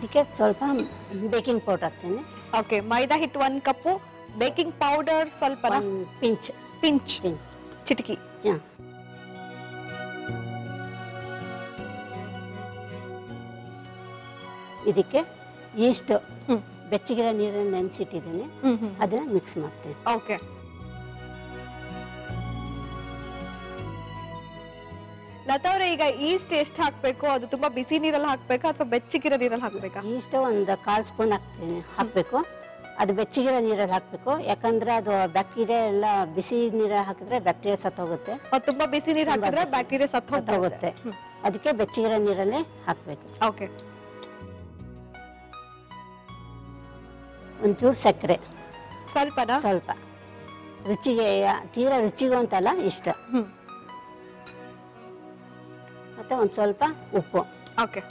ಇದಕ್ಕೆ ಸ್ವಲ್ಪ ಬೇಕಿಂಗ್ ಪೌಡರ್ ಹಾಕ್ತೇನೆ. ಓಕೆ ಮೈದಾ ಹಿಟ್ಟು ಒಂದ್ ಕಪ್ಪು ಬೇಕಿಂಗ್ ಪೌಡರ್ ಸ್ವಲ್ಪ ಪಿಂಚ್. ಪಿಂಚ್. ಪಿಂಚ್. ಚಿಟಕಿ. ಇದಕ್ಕೆ ಈಸ್ಟ್ ಬೆಚ್ಚಗಿರೋ ನೀರನ್ನು ನೆನೆಸಿಟ್ಟಿದ್ದೀನಿ. ಅದನ್ನ ಮಿಕ್ಸ್ ಮಾಡ್ತೀನಿ. ಓಕೆ ಲತಾ ಅವ್ರೆ ಈಗ ಈಸ್ಟ್ ಎಷ್ಟು ಹಾಕ್ಬೇಕು? ಅದು ತುಂಬಾ ಬಿಸಿ ನೀರಲ್ಲಿ ಹಾಕ್ಬೇಕಾ ಅಥವಾ ಬೆಚ್ಚಗಿರೋ ನೀರಲ್ಲಿ ಹಾಕ್ಬೇಕಾ? ಈಸ್ಟ್ ಒಂದು ಕಾಲ್ ಸ್ಪೂನ್ ಹಾಕ್ತೀನಿ. ಹಾಕ್ಬೇಕು. ಅದು ಬೆಚ್ಚಗಿರೋ ನೀರಲ್ಲಿ ಹಾಕ್ಬೇಕು. ಯಾಕಂದ್ರೆ ಅದು ಬ್ಯಾಕ್ಟೀರಿಯಾ ಎಲ್ಲ ಬಿಸಿ ನೀರಲ್ಲಿ ಹಾಕಿದ್ರೆ ಬ್ಯಾಕ್ಟೀರಿಯಾ ಸತ್ತೋಗುತ್ತೆ. ಹೋಗುತ್ತೆ ತುಂಬಾ ಬಿಸಿ ನೀರು ಹಾಕಿದ್ರೆ. ಬ್ಯಾಕ್ಟೀರಿಯಾ ಸತ್ತು ಹೋಗುತ್ತೆ ಅದಕ್ಕೆ ಬೆಚ್ಚಗಿರೋ ನೀರಲ್ಲೇ ಹಾಕ್ಬೇಕು. ಓಕೆ. ಒಂಚೂರು ಸಕ್ಕರೆ. ಸ್ವಲ್ಪನಾ? ಸ್ವಲ್ಪ. ರುಚಿಗೆ ತೀರಾ ರುಚಿಗೂ ಅಂತಲ್ಲ ಇಷ್ಟ. ಮತ್ತೆ ಒಂದು ಸ್ವಲ್ಪ ಉಪ್ಪು. ಓಕೆ.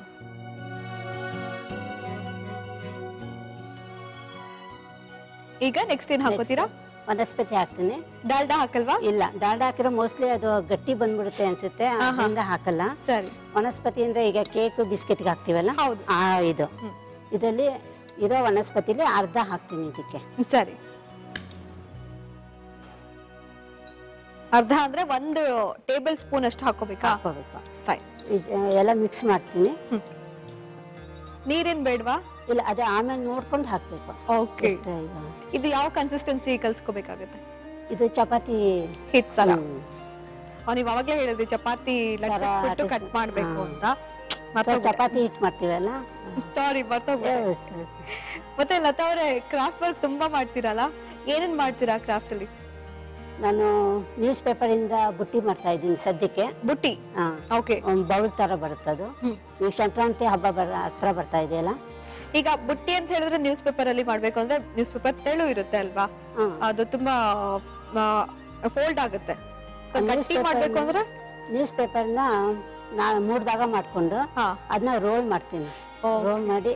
ಈಗ ನೆಕ್ಸ್ಟ್ ಏನ್ ಹಾಕೋತೀರಾ? ವನಸ್ಪತಿ ಹಾಕ್ತೀನಿ. ಡಾಲ್ಡಾ ಹಾಕಲ್ವಾ? ಇಲ್ಲ ಡಾಲ್ಡಾ ಹಾಕಿರೋ ಮೋಸ್ಟ್ಲಿ ಅದು ಗಟ್ಟಿ ಬಂದ್ಬಿಡುತ್ತೆ ಅನ್ಸುತ್ತೆ. ಹಂಗ ಹಾಕಲ್ಲ. ಸರಿ. ವನಸ್ಪತಿ ಅಂದ್ರೆ ಈಗ ಕೇಕ್ ಬಿಸ್ಕೆಟ್ ಹಾಕ್ತಿವಲ್ಲ? ಇದು. ಇದರಲ್ಲಿ ಇರೋ ವನಸ್ಪತಿಲಿ ಅರ್ಧ ಹಾಕ್ತೀನಿ ಇದಕ್ಕೆ. ಸರಿ. ಅರ್ಧ ಅಂದ್ರೆ ಒಂದು ಟೇಬಲ್ ಸ್ಪೂನ್ ಅಷ್ಟು ಹಾಕೋಬೇಕಾ? ಹಾಕೋಬೇಕು. ಫೈನ್ ಎಲ್ಲ ಮಿಕ್ಸ್ ಮಾಡ್ತೀನಿ. ನೀರೇನ್ ಬೇಡವಾ? ಇಲ್ಲ ಅದೇ ಆಮೇಲೆ ನೋಡ್ಕೊಂಡು ಹಾಕ್ಬೇಕು. ಓಕೆ ಇದು. ಯಾವ ಕನ್ಸಿಸ್ಟೆನ್ಸಿ ಕಲ್ಸ್ಕೋಬೇಕಾಗತ್ತೆ? ಇದು ಚಪಾತಿ. ಹ್ಮ್. ನೀವ್ ಅವಾಗ್ಲೇ ಹೇಳಿದ್ರಿ ಚಪಾತಿ ಲಟ್ಟಿಸ್ಬಿಟ್ಟು ಕಟ್ ಮಾಡ್ಬೇಕು ಅಂತ. ಮತ್ತೆ ಚಪಾತಿ ಹಿಟ್ ಮಾಡ್ತೀವಲ್ಲ? ಸಾರಿ ಮತ್ತೆ ಲತಾ ಅವರೇ ಕ್ರಾಫ್ಟ್ ವರ್ಕ್ ತುಂಬಾ ಮಾಡ್ತೀರಲ್ಲ? ಏನೇನ್ ಮಾಡ್ತೀರಾ ಕ್ರಾಫ್ಟ್ ಅಲ್ಲಿ? ನಾನು ನ್ಯೂಸ್ ಪೇಪರ್ ಇಂದ ಬುಟ್ಟಿ ಮಾಡ್ತಾ ಇದ್ದೀನಿ ಸದ್ಯಕ್ಕೆ. ಬುಟ್ಟಿ? ಹಾ. ಓಕೆ ಒಂದ್ ಬೌಲ್ ತರ ಬರುತ್ತದು ಹ್ಮ್. ಈ ಸಂಕ್ರಾಂತಿ ಹಬ್ಬ ಬರ ಹತ್ರ ಬರ್ತಾ ಇದೆಯಲ್ಲ? ಈಗ ಬುಟ್ಟಿ ಅಂತ ಹೇಳಿದ್ರೆ ನ್ಯೂಸ್ ಪೇಪರ್ ಅಲ್ಲಿ ಮಾಡ್ಬೇಕು ಅಂದ್ರೆ ನ್ಯೂಸ್ ಪೇಪರ್ ತೆಳು ಇರುತ್ತೆ ಅಲ್ವಾ. ಅದು ತುಂಬಾ ಫೋಲ್ಡ್ ಆಗುತ್ತೆ. So, ಆ ಗಟ್ಟಿ ಮಾಡ್ಬೇಕು ಅಂದ್ರೆ? ನ್ಯೂಸ್ ಪೇಪರ್ನ ನಾ ಮೂರ್ ಭಾಗ ಮಾಡ್ಕೊಂಡು ಅದನ್ನ ರೋಲ್ ಮಾಡ್ತೀನಿ. ರೋಲ್ ಮಾಡಿ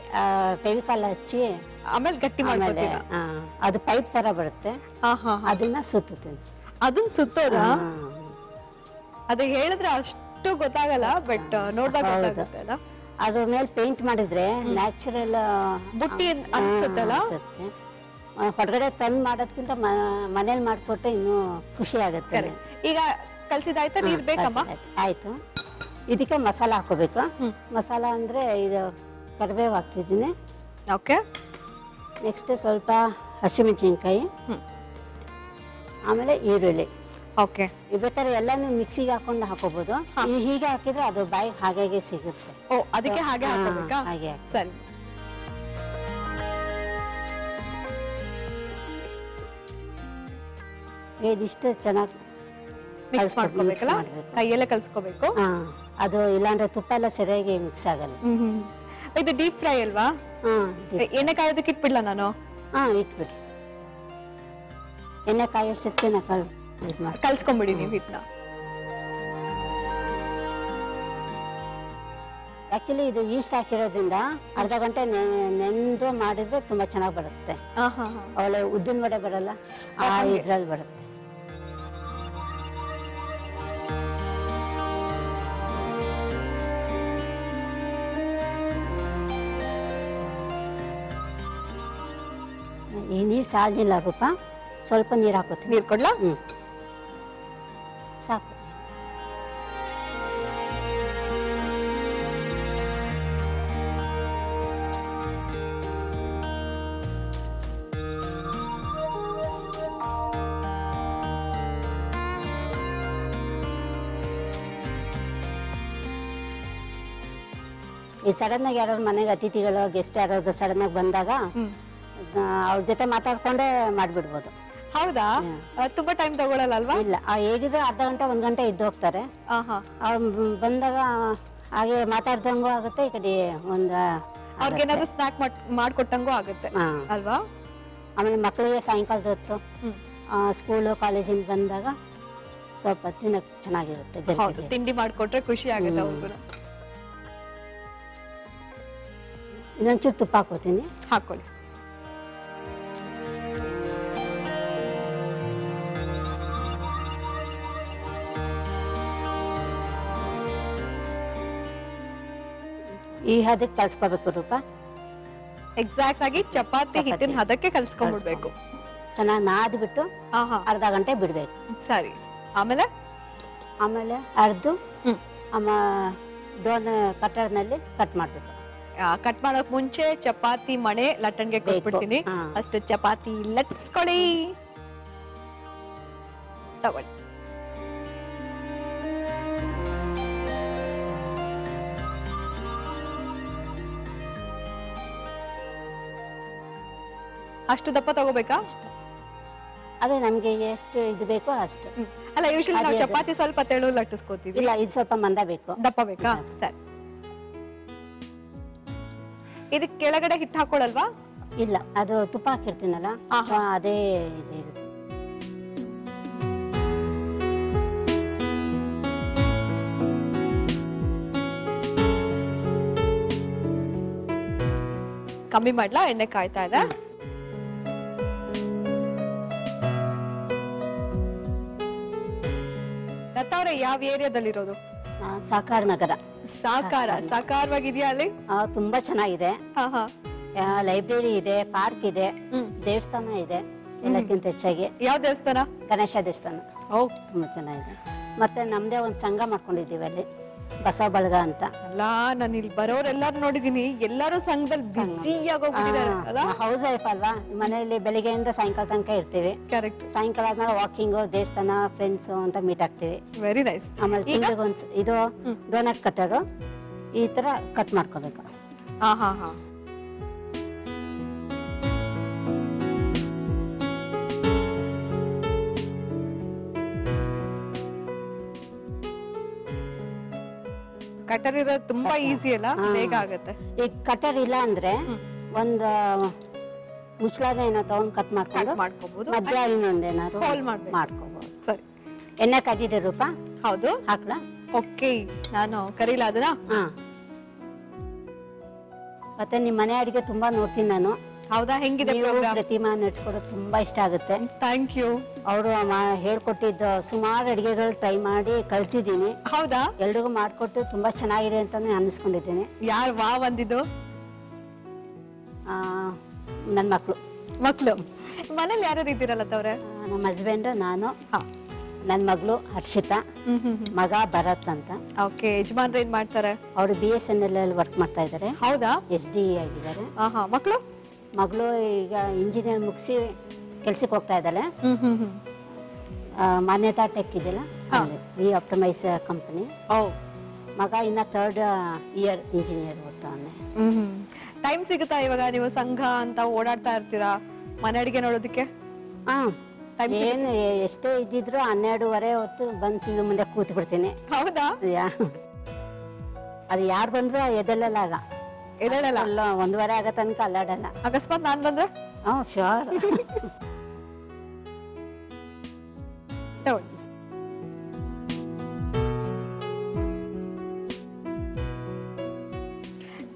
ಫೆವಿಕಾಲ್ ಹಚ್ಚಿ ಆಮೇಲೆ ಗಟ್ಟಿ ಆಮೇಲೆ ಆ, ಅದು ಪೈಪ್ ತರ ಬರುತ್ತೆ. ಹಾ ಹಾ ಹಾ. ಅದನ್ನ ಸುತ್ತುತ್ತೀನಿ. ಅದನ್ನ ಸುತ್ತೋದ. ಅದು ಹೇಳಿದ್ರೆ ಅಷ್ಟು ಗೊತ್ತಾಗಲ್ಲ ಬಟ್ ನೋಡ್ದಾಗ ಹೌದು. ಗೊತ್ತಾಗುತ್ತೆ ಅಲ್ಲ? ಅದ್ರ ಮೇಲೆ ಪೇಂಟ್ ಮಾಡಿದ್ರೆ ನ್ಯಾಚುರಲ್ ಬುಟ್ಟಿ ಅನ್- ಅನ್ಸುತ್ತಲ್ಲ? ಹೊರಗಡೆ ತಂದು ಮಾಡೋದ್ಕಿಂತ ಮನೇಲಿ ಮಾಡ್ಕೊಟ್ರೆ ಇನ್ನೂ ಖುಷಿ ಆಗುತ್ತೆ. ಕರೆಕ್ಟ್ ಈಗ ಕಲ್ಸಿದಾಯ್ತಾ ನೀರ್ ಬೇಕಮ್ಮ? ಆಯ್ತು. ಇದಕ್ಕೆ ಮಸಾಲ ಹಾಕೋಬೇಕು. ಮಸಾಲ ಅಂದ್ರೆ ಇದು ಕರಿಬೇವು ಹಾಕ್ತಿದ್ದೀನಿ. ಓಕೆ. ನೆಕ್ಸ್ಟ್ ಸ್ವಲ್ಪ ಹಸಿಮೆಣಸಿನ್ಕಾಯಿ. ಆಮೇಲೆ ಈರುಳ್ಳಿ. ಓಕೆ. ಈ ಬೇಕಾದ್ರೆ ಎಲ್ಲಾನು ಮಿಕ್ಸಿಗೆ ಹಾಕೊಂಡು ಹಾಕೋಬಹುದು ಹೀಗೆ ಹಾಕಿದ್ರೆ ಅದು ಬಾಯಿ ಹಾಗಾಗಿ ಸಿಗುತ್ತೆ. ಓ ಅದಕ್ಕೆ ಹಾಗೆ ಹಾಗೆ ಸರಿ. ಇದಿಷ್ಟು ಚೆನ್ನಾಗಿ ಕಲ್ಸ್ಕೊಬೇಕಲ್ಲ. ಕೈಯಲ್ಲೇ ಕಲ್ಸ್ಕೋಬೇಕು? ಅದು ಇಲ್ಲಾಂದ್ರೆ ತುಪ್ಪ ಎಲ್ಲ ಸರಿಯಾಗಿ ಮಿಕ್ಸ್ ಆಗಲ್ಲ. ಇದು ಡೀಪ್ ಫ್ರೈ ಅಲ್ವಾ? ಹ್ಮ್ ಎಣ್ಣೆ ಕಾಯೋದಕ್ಕೆ ಇಟ್ಬಿಡ್ಲಾ ನಾನು? ಹಾ ಇಟ್ಬಿಡಿ. ಎಣ್ಣೆ ಕಾಯಿಸಕ್ಕೆ ನಾ ಕಲ್ ಕಲ್ಸ್ಕೊಂಬಿಡಿ ನೀವು ಹಿಟ್ನ ಆಕ್ಚುಲಿ ಇದು ಈಸ್ಟ್ ಹಾಕಿರೋದ್ರಿಂದ ಅರ್ಧ ಗಂಟೆ ನೆಂದು ಮಾಡಿದ್ರೆ ತುಂಬಾ ಚೆನ್ನಾಗಿ ಬರುತ್ತೆ. ಹಾ ಉದ್ದಿನ ವಡೆ ಬರಲ್ಲ ಆ. ಇದ್ರಲ್ಲಿ ಬರುತ್ತೆ. ಸಾಲಿಲ್ಲ ರೂಪ. ಸ್ವಲ್ಪ ನೀರು ಹಾಕೋತೀನಿ. ನೀರ್ ಕೊಡ್ಲಾ? ಹ್ಮ್. ಸಾಕು. ಈ ಸಡನ್ ಆಗಿ ಯಾರಾದ್ರು ಮನೆಗೆ ಅತಿಥಿಗಳು ಗೆಸ್ಟ್ ಯಾರಾದ್ರು ಸಡನ್ ಆಗಿ ಬಂದಾಗ ಅವ್ರ ಜೊತೆ ಮಾತಾಡ್ಕೊಂಡೇ ಮಾಡ್ಬಿಡ್ಬೋದು. ಹೌದಾ. ತುಂಬಾ ಟೈಮ್ ತಗೊಳಲ್ಲ ಅಲ್ವಾ ಇಲ್ಲ ಆ ಹೇಗಿದ್ರೆ ಅರ್ಧ ಗಂಟೆ ಒಂದ್ ಗಂಟೆ ಇದ್ದು ಹೋಗ್ತಾರೆ. ಅವ್ರು ಬಂದಾಗ ಹಾಗೆ ಮಾತಾಡ್ದಂಗೂ ಆಗುತ್ತೆ ಈ ಕಡೆ ಒಂದ್ ಅವ್ರಿಗೆ ಏನಾದ್ರು ಸ್ನಾಕ್ ಮಾಡ್ಕೊಟ್ಟಂಗೂ ಆಗುತ್ತೆ. ಅಲ್ವಾ? ಆಮೇಲೆ ಮಕ್ಕಳಿಗೆ ಸಾಯಂಕಾಲದ ಹೊತ್ತು ಸ್ಕೂಲು ಕಾಲೇಜಿಂದ ಬಂದಾಗ ಸ್ವಲ್ಪ ತಿನ್ನಕ್ ಚೆನ್ನಾಗಿರುತ್ತೆ ಹೌದು ತಿಂಡಿ ಮಾಡ್ಕೊಟ್ರೆ ಖುಷಿ ಆಗುತ್ತೆ ಇನ್ನೊಂಚೂರು ತುಪ್ಪ ಹಾಕೋತೀನಿ ಹಾಕೊಳ್ಳಿ ಈ ಹದಕ್ಕೆ ಕಲ್ಸ್ಕೋಬೇಕು ರೂಪ? ಎಕ್ಸಾಕ್ಟ್ ಆಗಿ ಚಪಾತಿ. ಹಿಟ್ಟಿನ ಹದಕ್ಕೆ ಕಲ್ಸ್ಕೊಂಡ್ಬಿಡ್ಬೇಕು ಚೆನ್ನಾಗಿ ನಾದ್ಬಿಟ್ಟು ಅರ್ಧ ಗಂಟೆ ಬಿಡ್ಬೇಕು. ಸರಿ. ಆಮೇಲೆ? ಆಮೇಲೆ ಅರ್ದು. ಆಮ ಡೋನ್ ಕಟ್ಟಡದಲ್ಲಿ ಕಟ್ ಮಾಡ್ಬೇಕು ಕಟ್ ಮಾಡೋಕ್ ಮುಂಚೆ ಚಪಾತಿ ಮಣೆ ಲಟ್ಟಣ್ಗೆ. ಕೊಟ್ಬಿಡ್ತೀನಿ. ಅಷ್ಟು ಚಪಾತಿ ಲಟ್ಸ್ಕೊಳ್ಳಿ ತಗೊಳ್ಳಿ. ಅಷ್ಟು ದಪ್ಪ ತಗೋಬೇಕಾ? ಅದೇ ನಮ್ಗೆ ಎಷ್ಟು ಇದು ಬೇಕೋ ಅಷ್ಟು. ಅಲ್ಲ ಯೂಶಲಿ ನಾವು. ಚಪಾತಿ ಸ್ವಲ್ಪ ತೆಳು ಲಟ್ಟಿಸ್ಕೋತೀವಿ. ಇಲ್ಲ ಇದು ಸ್ವಲ್ಪ ಮಂದ ಬೇಕು. ದಪ್ಪ ಬೇಕಾ? ಸರಿ. ಇದಕ್ ಕೆಳಗಡೆ ಹಿಟ್ಟು ಹಾಕೊಳ್ಳಲ್ವಾ? ಇಲ್ಲ ಅದು ತುಪ್ಪ ಹಾಕಿರ್ತೀನಲ್ಲ. ಅದೇ ಇದು ಕಮ್ಮಿ ಮಾಡ್ಲಾ? ಎಣ್ಣೆ ಕಾಯ್ತಾ ಇದೆ ಯಾವ ಏರಿಯಾದಲ್ಲಿರೋದು? ಸಾಕಾರ ನಗರ. ಸಾಕಾರ ಸಾಕಾರವಾಗಿದೆಯಾ ಸಾಕಾರವಾಗಿದ್ಯಾ ಅಲ್ಲಿ? ಆ, ತುಂಬಾ ಚೆನ್ನಾಗಿದೆ. ಹಾ ಹಾ. ಲೈಬ್ರರಿ ಇದೆ ಪಾರ್ಕ್ ಇದೆ ಹ್ಮ್. ದೇವಸ್ಥಾನ ಇದೆ ಎಲ್ಲಕ್ಕಿಂತ ಹೆಚ್ಚಾಗಿ. ಯಾವ ದೇವಸ್ಥಾನ? ಗಣೇಶ ದೇವಸ್ಥಾನ. ಓ. ತುಂಬಾ ಚೆನ್ನಾಗಿದೆ. ಮತ್ತೆ ನಮ್ದೇ ಒಂದು ಸಂಘ ಮಾಡ್ಕೊಂಡಿದ್ದೀವಿ ಅಲ್ಲಿ. ಬಸವ ಬಳಗ ಅಂತ. ಅಲ್ಲ ನಾನು ಇಲ್ಲಿ ಬರೋರೆಲ್ಲಾರು ನೋಡಿದೀನಿ. ಎಲ್ಲರೂ ಸಂಘದಲ್ಲಿ ಆಗೋಗ್ಬಿಟ್ಟಿದ್ದಾರೆ ಅಲ್ಲ? ಹೌಸ್ ವೈಫ್ ಅಲ್ವಾ? ಮನೆಯಲ್ಲಿ ಬೆಳಿಗ್ಗೆಯಿಂದ ಸಾಯಂಕಾಲ ತನಕ ಇರ್ತೀವಿ. ಕರೆಕ್ಟ್ ಸಾಯಂಕಾಲ ಆದ್ಮೇಲೆ ವಾಕಿಂಗ್ ದೇವಸ್ಥಾನ ಫ್ರೆಂಡ್ಸ್ ಅಂತ ಮೀಟ್ ಆಗ್ತೀವಿ. ವೆರಿ ನೈಸ್ ಆಮೇಲೆ? ತಿಂಗಳಿಗೆ ಇದು. ಡೋನಟ್ ಕಟ್ಟೋದು ಈ ತರ ಕಟ್ ಮಾಡ್ಕೋಬೇಕು. ಹಾ ಹಾ ಹಾ. ಕಟರ್ ಇರೋದು ತುಂಬಾ. ಈಸಿ ಅಲ್ಲ? ಹಾ. ಬೇಗ ಆಗತ್ತೆ. ಈಗ ಕಟರ್ ಇಲ್ಲ ಅಂದ್ರೆ. ಒಂದ್ ಮುಚ್ಚಳದ ಏನೋ ತಗೊಂಡ್ ಕಟ್ ಮಾಡ್ಕೊಂಡು ಕಟ್ ಮಾಡ್ಕೋಬಹುದು ಮಧ್ಯ ಇನ್ನೊಂದೇನಾದ್ರು Hole ಮಾಡ್ಬೇಕು. ಮಾಡ್ಕೋಬಹುದು ಸರಿ. ಎಣ್ಣೆ ಕಾದಿದೆ ರೂಪ? ಹೌದು. ಹಾಕ್ಲಾ? ಓಕೆ. ನಾನು ಕರೀಲ ಅದನ್ನ? ಹಾ. ಮತ್ತೆ ನಿಮ್ ಮನೆ ಅಡಿಗೆ ತುಂಬಾ ನೋಡ್ತೀನಿ ನಾನು. ಹೌದಾ? ಹೆಂಗಿದೆ ಪ್ರತಿಮಾ ನಡ್ಸ್ಕೊಡೋದು ತುಂಬಾ ಇಷ್ಟ ಆಗುತ್ತೆ. ಥ್ಯಾಂಕ್ ಯು ಅವರು ಹೇಳ್ಕೊಟ್ಟಿದ್ದ ಸುಮಾರು ಅಡಿಗೆಗಳು ಟ್ರೈ ಮಾಡಿ ಕಲ್ತಿದ್ದೀನಿ ಹೌದಾ? ಎಲ್ರಿಗೂ ಮಾಡ್ಕೊಟ್ಟು ತುಂಬಾ ಚೆನ್ನಾಗಿದೆ ಅಂತ ಅನಿಸ್ಕೊಂಡಿದ್ದೀನಿ. ಯಾರ್ ವಾ ಬಂದಿದ್ದು ಆ, ನನ್ ಮಕ್ಳು. ಮಕ್ಳು. ಮನೇಲಿ ಯಾರ್ಯಾರು ಇದ್ದೀರಲ್ಲ ತವ್ರೆ? ನಮ್ಮ ಹಸ್ಬೆಂಡ್ ನಾನು ನನ್ ಮಗಳು ಹರ್ಷಿತಾ ಮಗ ಭರತ್ ಅಂತ. ಓಕೆ ಯಜಮಾನ್ರು ಏನ್ ಮಾಡ್ತಾರೆ? ಅವರು B S N L work ಮಾಡ್ತಾ ಇದ್ದಾರೆ. ಹೌದಾ? ಎಸ್ ಡಿ ಆಗಿದ್ದಾರೆ. ಮಕ್ಳು? ಮಗಳು ಈಗ ಇಂಜಿನಿಯರ್ ಮುಗಿಸಿ ಕೆಲ್ಸಕ್ಕೆ ಹೋಗ್ತಾ ಇದ್ದಾಳೆ. ಮಾನ್ಯತಾ ಟೆಕ್ ಇದೆಯಲ್ಲ? ಈ ಆಪ್ಟಮೈಸ್ ಕಂಪನಿ ಮಗ ಇನ್ನ ಥರ್ಡ್ ಇಯರ್ ಇಂಜಿನಿಯರ್ ಓದ್ತಾನೆ ಟೈಮ್ ಸಿಗುತ್ತಾ ಇವಾಗ ನೀವು ಸಂಘ ಅಂತ ಓಡಾಡ್ತಾ ಇರ್ತೀರಾ? ಮನೆ ಅಡಿಗೆ ನೋಡೋದಕ್ಕೆ? ಹಾ. ಏನು ಎಷ್ಟೇ ಇದ್ದಿದ್ರು ಹನ್ನೆರಡುವರೆ ಹೊತ್ತು ಬಂದು ಟಿವಿ ಮುಂದೆ ಕೂತ್ ಬಿಡ್ತೀನಿ ಹೌದಾ? ಯಾ- ಅದು ಯಾರು ಬಂದ್ರು ಎದೆಲ್ಲ ಆಗ. ಎದ್ದೇಳಲ್ಲ ಅಲ್ಲ ಒಂದೂವರೆ ಆಗೋ ತನಕ ಅಲ್ಲಾಡಲ್ಲ. ಅಕಸ್ಮಾತ್ ನಾನ್ ಬಂದ್ರೆ? ಹಾ ಶೋರ್ (laughs) ತಗೊಳ್ಳಿ.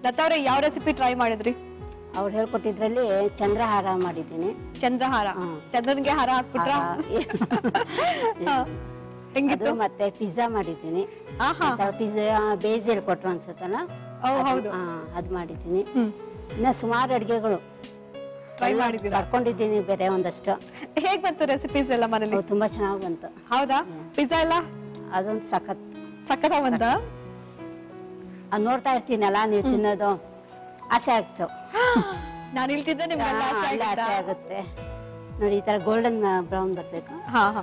ಲತಾವ್ರೆ ಯಾವ ರೆಸಿಪಿ ಟ್ರೈ ಮಾಡಿದ್ರಿ? ಅವ್ರು ಹೇಳ್ಕೊಟ್ಟಿದ್ರಲ್ಲಿ ಚಂದ್ರಹಾರ ಮಾಡಿದ್ದೀನಿ. ಚಂದ್ರಹಾರ? ಹಾ. ಚಂದ್ರನ್ಗೆ ಹಾರ ಹಾಕ್ಬಿಟ್ರ? (laughs) ಹಾ. ಹೆಂಗಿತ್ತು? ಅದು ಮತ್ತೆ ಪಿಜ್ಜಾ ಮಾಡಿದ್ದೀನಿ. ಆಹಾ. ಪಿಜ್ಜಾ ಬೇಜ್ ಹೇಳ್ಕೊಟ್ರು ಅನ್ಸುತ್ತಲ್ಲ? ಅದು- ಹೌದು. ಹಾ, ಅದ್ ಮಾಡಿದ್ದೀನಿ. ಇನ್ನ ಸುಮಾರು ಅಡಿಗೆಗಳು. ಟ್ರೈ ಮಾಡಿದ್ದೀರಾ? ಕರ್ಕೊಂಡಿದ್ದೀನಿ ಬೇರೆ ಒಂದಷ್ಟು. ಹೇಗ್ ಬಂತು ರೆಸಿಪೀಸ್ ಎಲ್ಲ ಮನೇಲಿ? ತುಂಬಾ ಚೆನ್ನಾಗಿ ಬಂತು. ಹೌದಾ. ಪಿಜ್ಜಾ ಎಲ್ಲ? ಅದೊಂದು ಸಖತ್. ಸಖತ್ ಬಂತ ಅದ್ ನೋಡ್ತಾ ಇರ್ತೀನಲ್ಲ ನೀವು ತಿನ್ನೋದು. ಆಸೆ ಆಗ್ತು. (gasps) ನಾನು ಇಲ್ತಿದ್ದೆ ನಿಮ್ಗೆ ಆಸೆ ಆಗಿತ್ತಾ? ನೋಡಿ ಈ ತರ ಗೋಲ್ಡನ್ ಬ್ರೌನ್ ಬರ್ಬೇಕು. ಹಾ ಹಾ.